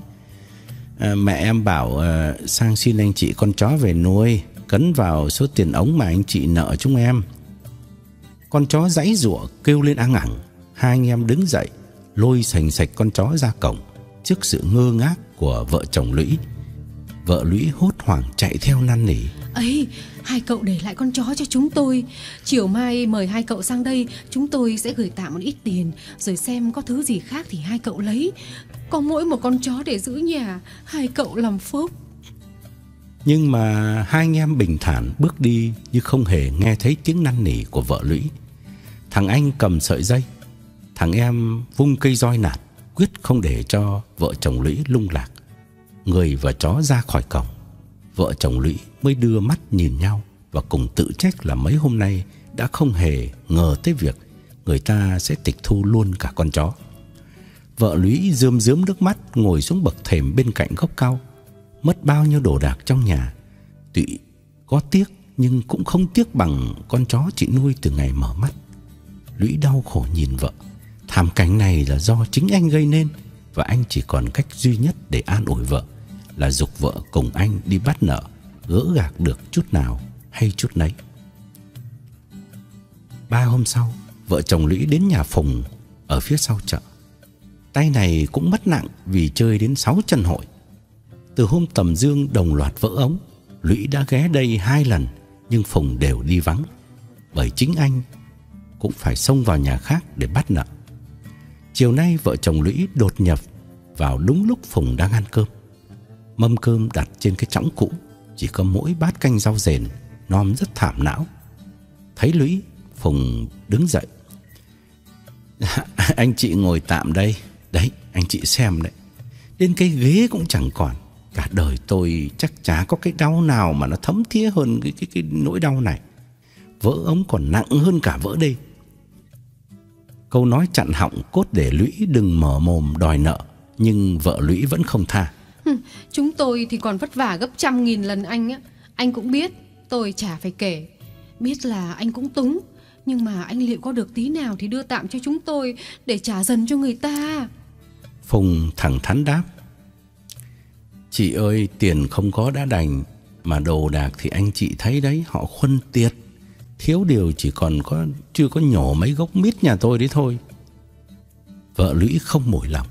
à, "Mẹ em bảo à, sang xin anh chị con chó về nuôi, cấn vào số tiền ống mà anh chị nợ chúng em." Con chó giãy giụa kêu lên ang ẳng. Hai anh em đứng dậy, lôi sành sạch con chó ra cổng trước sự ngơ ngác của vợ chồng Lũy. Vợ Lũy hốt hoảng chạy theo năn nỉ. "Ấy, hai cậu để lại con chó cho chúng tôi. Chiều mai mời hai cậu sang đây, chúng tôi sẽ gửi tạm một ít tiền rồi xem có thứ gì khác thì hai cậu lấy. Có mỗi một con chó để giữ nhà, hai cậu làm phúc." Nhưng mà hai anh em bình thản bước đi như không hề nghe thấy tiếng năn nỉ của vợ Lũy. Thằng anh cầm sợi dây, thằng em vung cây roi nạt, quyết không để cho vợ chồng Lũy lung lạc. Người và chó ra khỏi cổng, vợ chồng Lũy mới đưa mắt nhìn nhau và cùng tự trách là mấy hôm nay đã không hề ngờ tới việc người ta sẽ tịch thu luôn cả con chó. Vợ Lũy rơm rớm nước mắt ngồi xuống bậc thềm bên cạnh gốc cao, mất bao nhiêu đồ đạc trong nhà. Tuy có tiếc nhưng cũng không tiếc bằng con chó chị nuôi từ ngày mở mắt. Lũy đau khổ nhìn vợ. Thảm cảnh này là do chính anh gây nên Và anh chỉ còn cách duy nhất để an ủi vợ là dục vợ cùng anh đi bắt nợ, Gỡ gạc được chút nào hay chút nấy. Ba hôm sau, Vợ chồng Lũy đến nhà Phùng Ở phía sau chợ. Tay này cũng mất nặng vì chơi đến 6 chân hội. Từ hôm tầm dương đồng loạt vỡ ống, Lũy đã ghé đây hai lần, Nhưng Phùng đều đi vắng, Bởi chính anh Cũng phải xông vào nhà khác để bắt nợ. Chiều nay vợ chồng Lũy đột nhập Vào đúng lúc Phùng đang ăn cơm. Mâm cơm đặt trên cái chõng cũ. Chỉ có mỗi bát canh rau rền Nom rất thảm não. Thấy Lũy Phùng đứng dậy. Anh chị ngồi tạm đây. Đấy anh chị xem đấy. Đến cái ghế cũng chẳng còn. Cả đời tôi chắc chả có cái đau nào Mà nó thấm thía hơn cái, cái, cái nỗi đau này. Vỡ ống còn nặng hơn cả vỡ đây Câu nói chặn họng cốt để Lũy đừng mở mồm đòi nợ Nhưng vợ Lũy vẫn không tha. Chúng tôi thì còn vất vả gấp trăm nghìn lần anh á. Anh cũng biết, Tôi chả phải kể. Biết là anh cũng túng, Nhưng mà anh liệu có được tí nào thì đưa tạm cho chúng tôi Để trả dần cho người ta? Phùng thẳng thắn đáp. Chị ơi, tiền không có đã đành, Mà đồ đạc thì anh chị thấy đấy, Họ khuân tiệt. Thiếu điều chỉ còn có, Chưa có nhổ mấy gốc mít nhà tôi đấy thôi. Vợ lũy không mỏi lòng.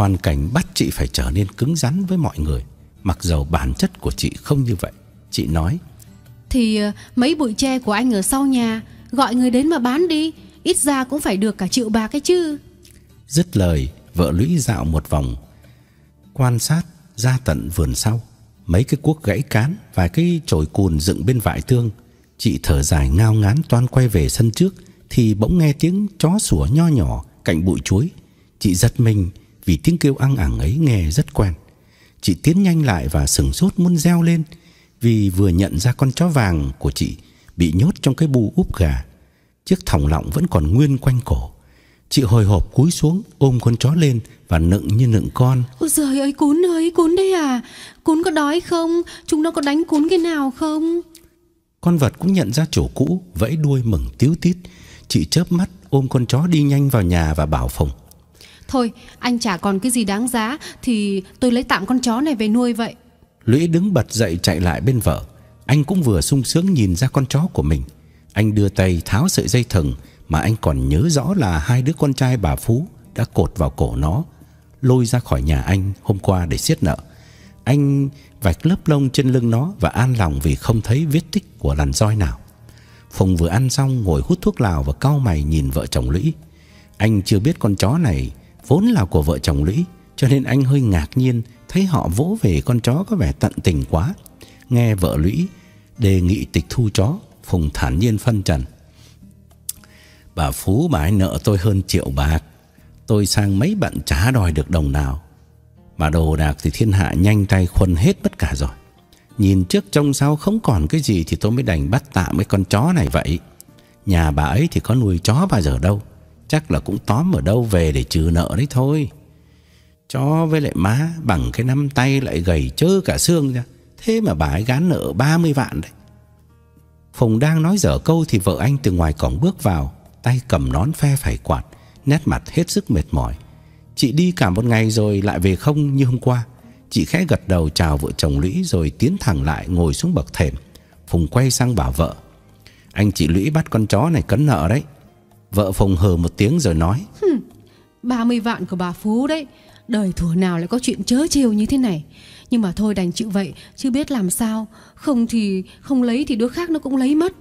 Hoàn cảnh bắt chị phải trở nên cứng rắn với mọi người. Mặc dầu bản chất của chị không như vậy Chị nói Thì ờ, mấy bụi tre của anh ở sau nhà Gọi người đến mà bán đi Ít ra cũng phải được cả triệu bạc cái chứ. Dứt lời Vợ lũy dạo một vòng Quan sát ra tận vườn sau. Mấy cái cuốc gãy cán Và cái chổi cùn dựng bên vải tương Chị thở dài ngao ngán toan quay về sân trước Thì bỗng nghe tiếng chó sủa nho nhỏ Cạnh bụi chuối. Chị giật mình vì tiếng kêu ăn ẳng ấy nghe rất quen. Chị tiến nhanh lại và sừng sốt muốn reo lên Vì vừa nhận ra con chó vàng của chị Bị nhốt trong cái bu úp gà. Chiếc thòng lọng vẫn còn nguyên quanh cổ. Chị hồi hộp cúi xuống ôm con chó lên Và nựng như nựng con. Ôi giời ơi cún ơi cún đây à. Cún có đói không? Chúng nó có đánh cún cái nào không? Con vật cũng nhận ra chủ cũ Vẫy đuôi mừng tiếu tít. Chị chớp mắt ôm con chó đi nhanh vào nhà và bảo Phùng Thôi, anh chả còn cái gì đáng giá Thì tôi lấy tạm con chó này về nuôi vậy. Lũy đứng bật dậy chạy lại bên vợ. Anh cũng vừa sung sướng nhìn ra con chó của mình. Anh đưa tay tháo sợi dây thừng Mà anh còn nhớ rõ là hai đứa con trai bà Phú Đã cột vào cổ nó, Lôi ra khỏi nhà anh hôm qua để siết nợ. Anh vạch lớp lông trên lưng nó Và an lòng vì không thấy vết tích của làn roi nào. Phùng vừa ăn xong ngồi hút thuốc lào Và cau mày nhìn vợ chồng Lũy. Anh chưa biết con chó này Vốn là của vợ chồng Lũy, Cho nên anh hơi ngạc nhiên Thấy họ vỗ về con chó có vẻ tận tình quá. Nghe vợ Lũy Đề nghị tịch thu chó, Phùng thản nhiên phân trần. Bà Phú bà ấy nợ tôi hơn triệu bạc, Tôi sang mấy bận trả đòi được đồng nào. Mà đồ đạc thì thiên hạ nhanh tay khuân hết tất cả rồi. Nhìn trước trông sau không còn cái gì Thì tôi mới đành bắt tạm cái con chó này vậy. Nhà bà ấy thì có nuôi chó bao giờ đâu. Chắc là cũng tóm ở đâu về để trừ nợ đấy thôi. Chó với lại má Bằng cái nắm tay lại gầy chơ cả xương ra. Thế mà bà ấy gán nợ 30 vạn đấy. Phùng đang nói dở câu Thì vợ anh từ ngoài cổng bước vào, Tay cầm nón phe phải quạt, Nét mặt hết sức mệt mỏi. Chị đi cả một ngày rồi lại về không như hôm qua. Chị khẽ gật đầu chào vợ chồng Lũy Rồi tiến thẳng lại ngồi xuống bậc thềm. Phùng quay sang bảo vợ, Anh chị Lũy bắt con chó này cấn nợ đấy. Vợ Phùng hờ một tiếng rồi nói. Hừm, 30 vạn của bà Phú đấy. Đời thủa nào lại có chuyện chớ trêu như thế này? Nhưng mà thôi đành chịu vậy Chứ biết làm sao. Không thì không lấy thì đứa khác nó cũng lấy mất.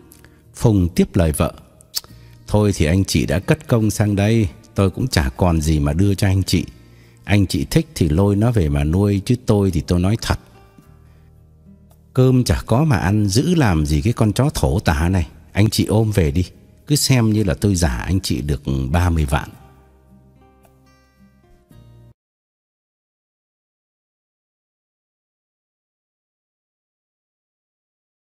Phùng tiếp lời vợ. Thôi thì anh chị đã cất công sang đây. Tôi cũng chả còn gì mà đưa cho anh chị. Anh chị thích thì lôi nó về mà nuôi Chứ tôi thì tôi nói thật. Cơm chả có mà ăn Giữ làm gì cái con chó thổ tả này. Anh chị ôm về đi cứ xem như là tôi giả anh chị được 30 vạn.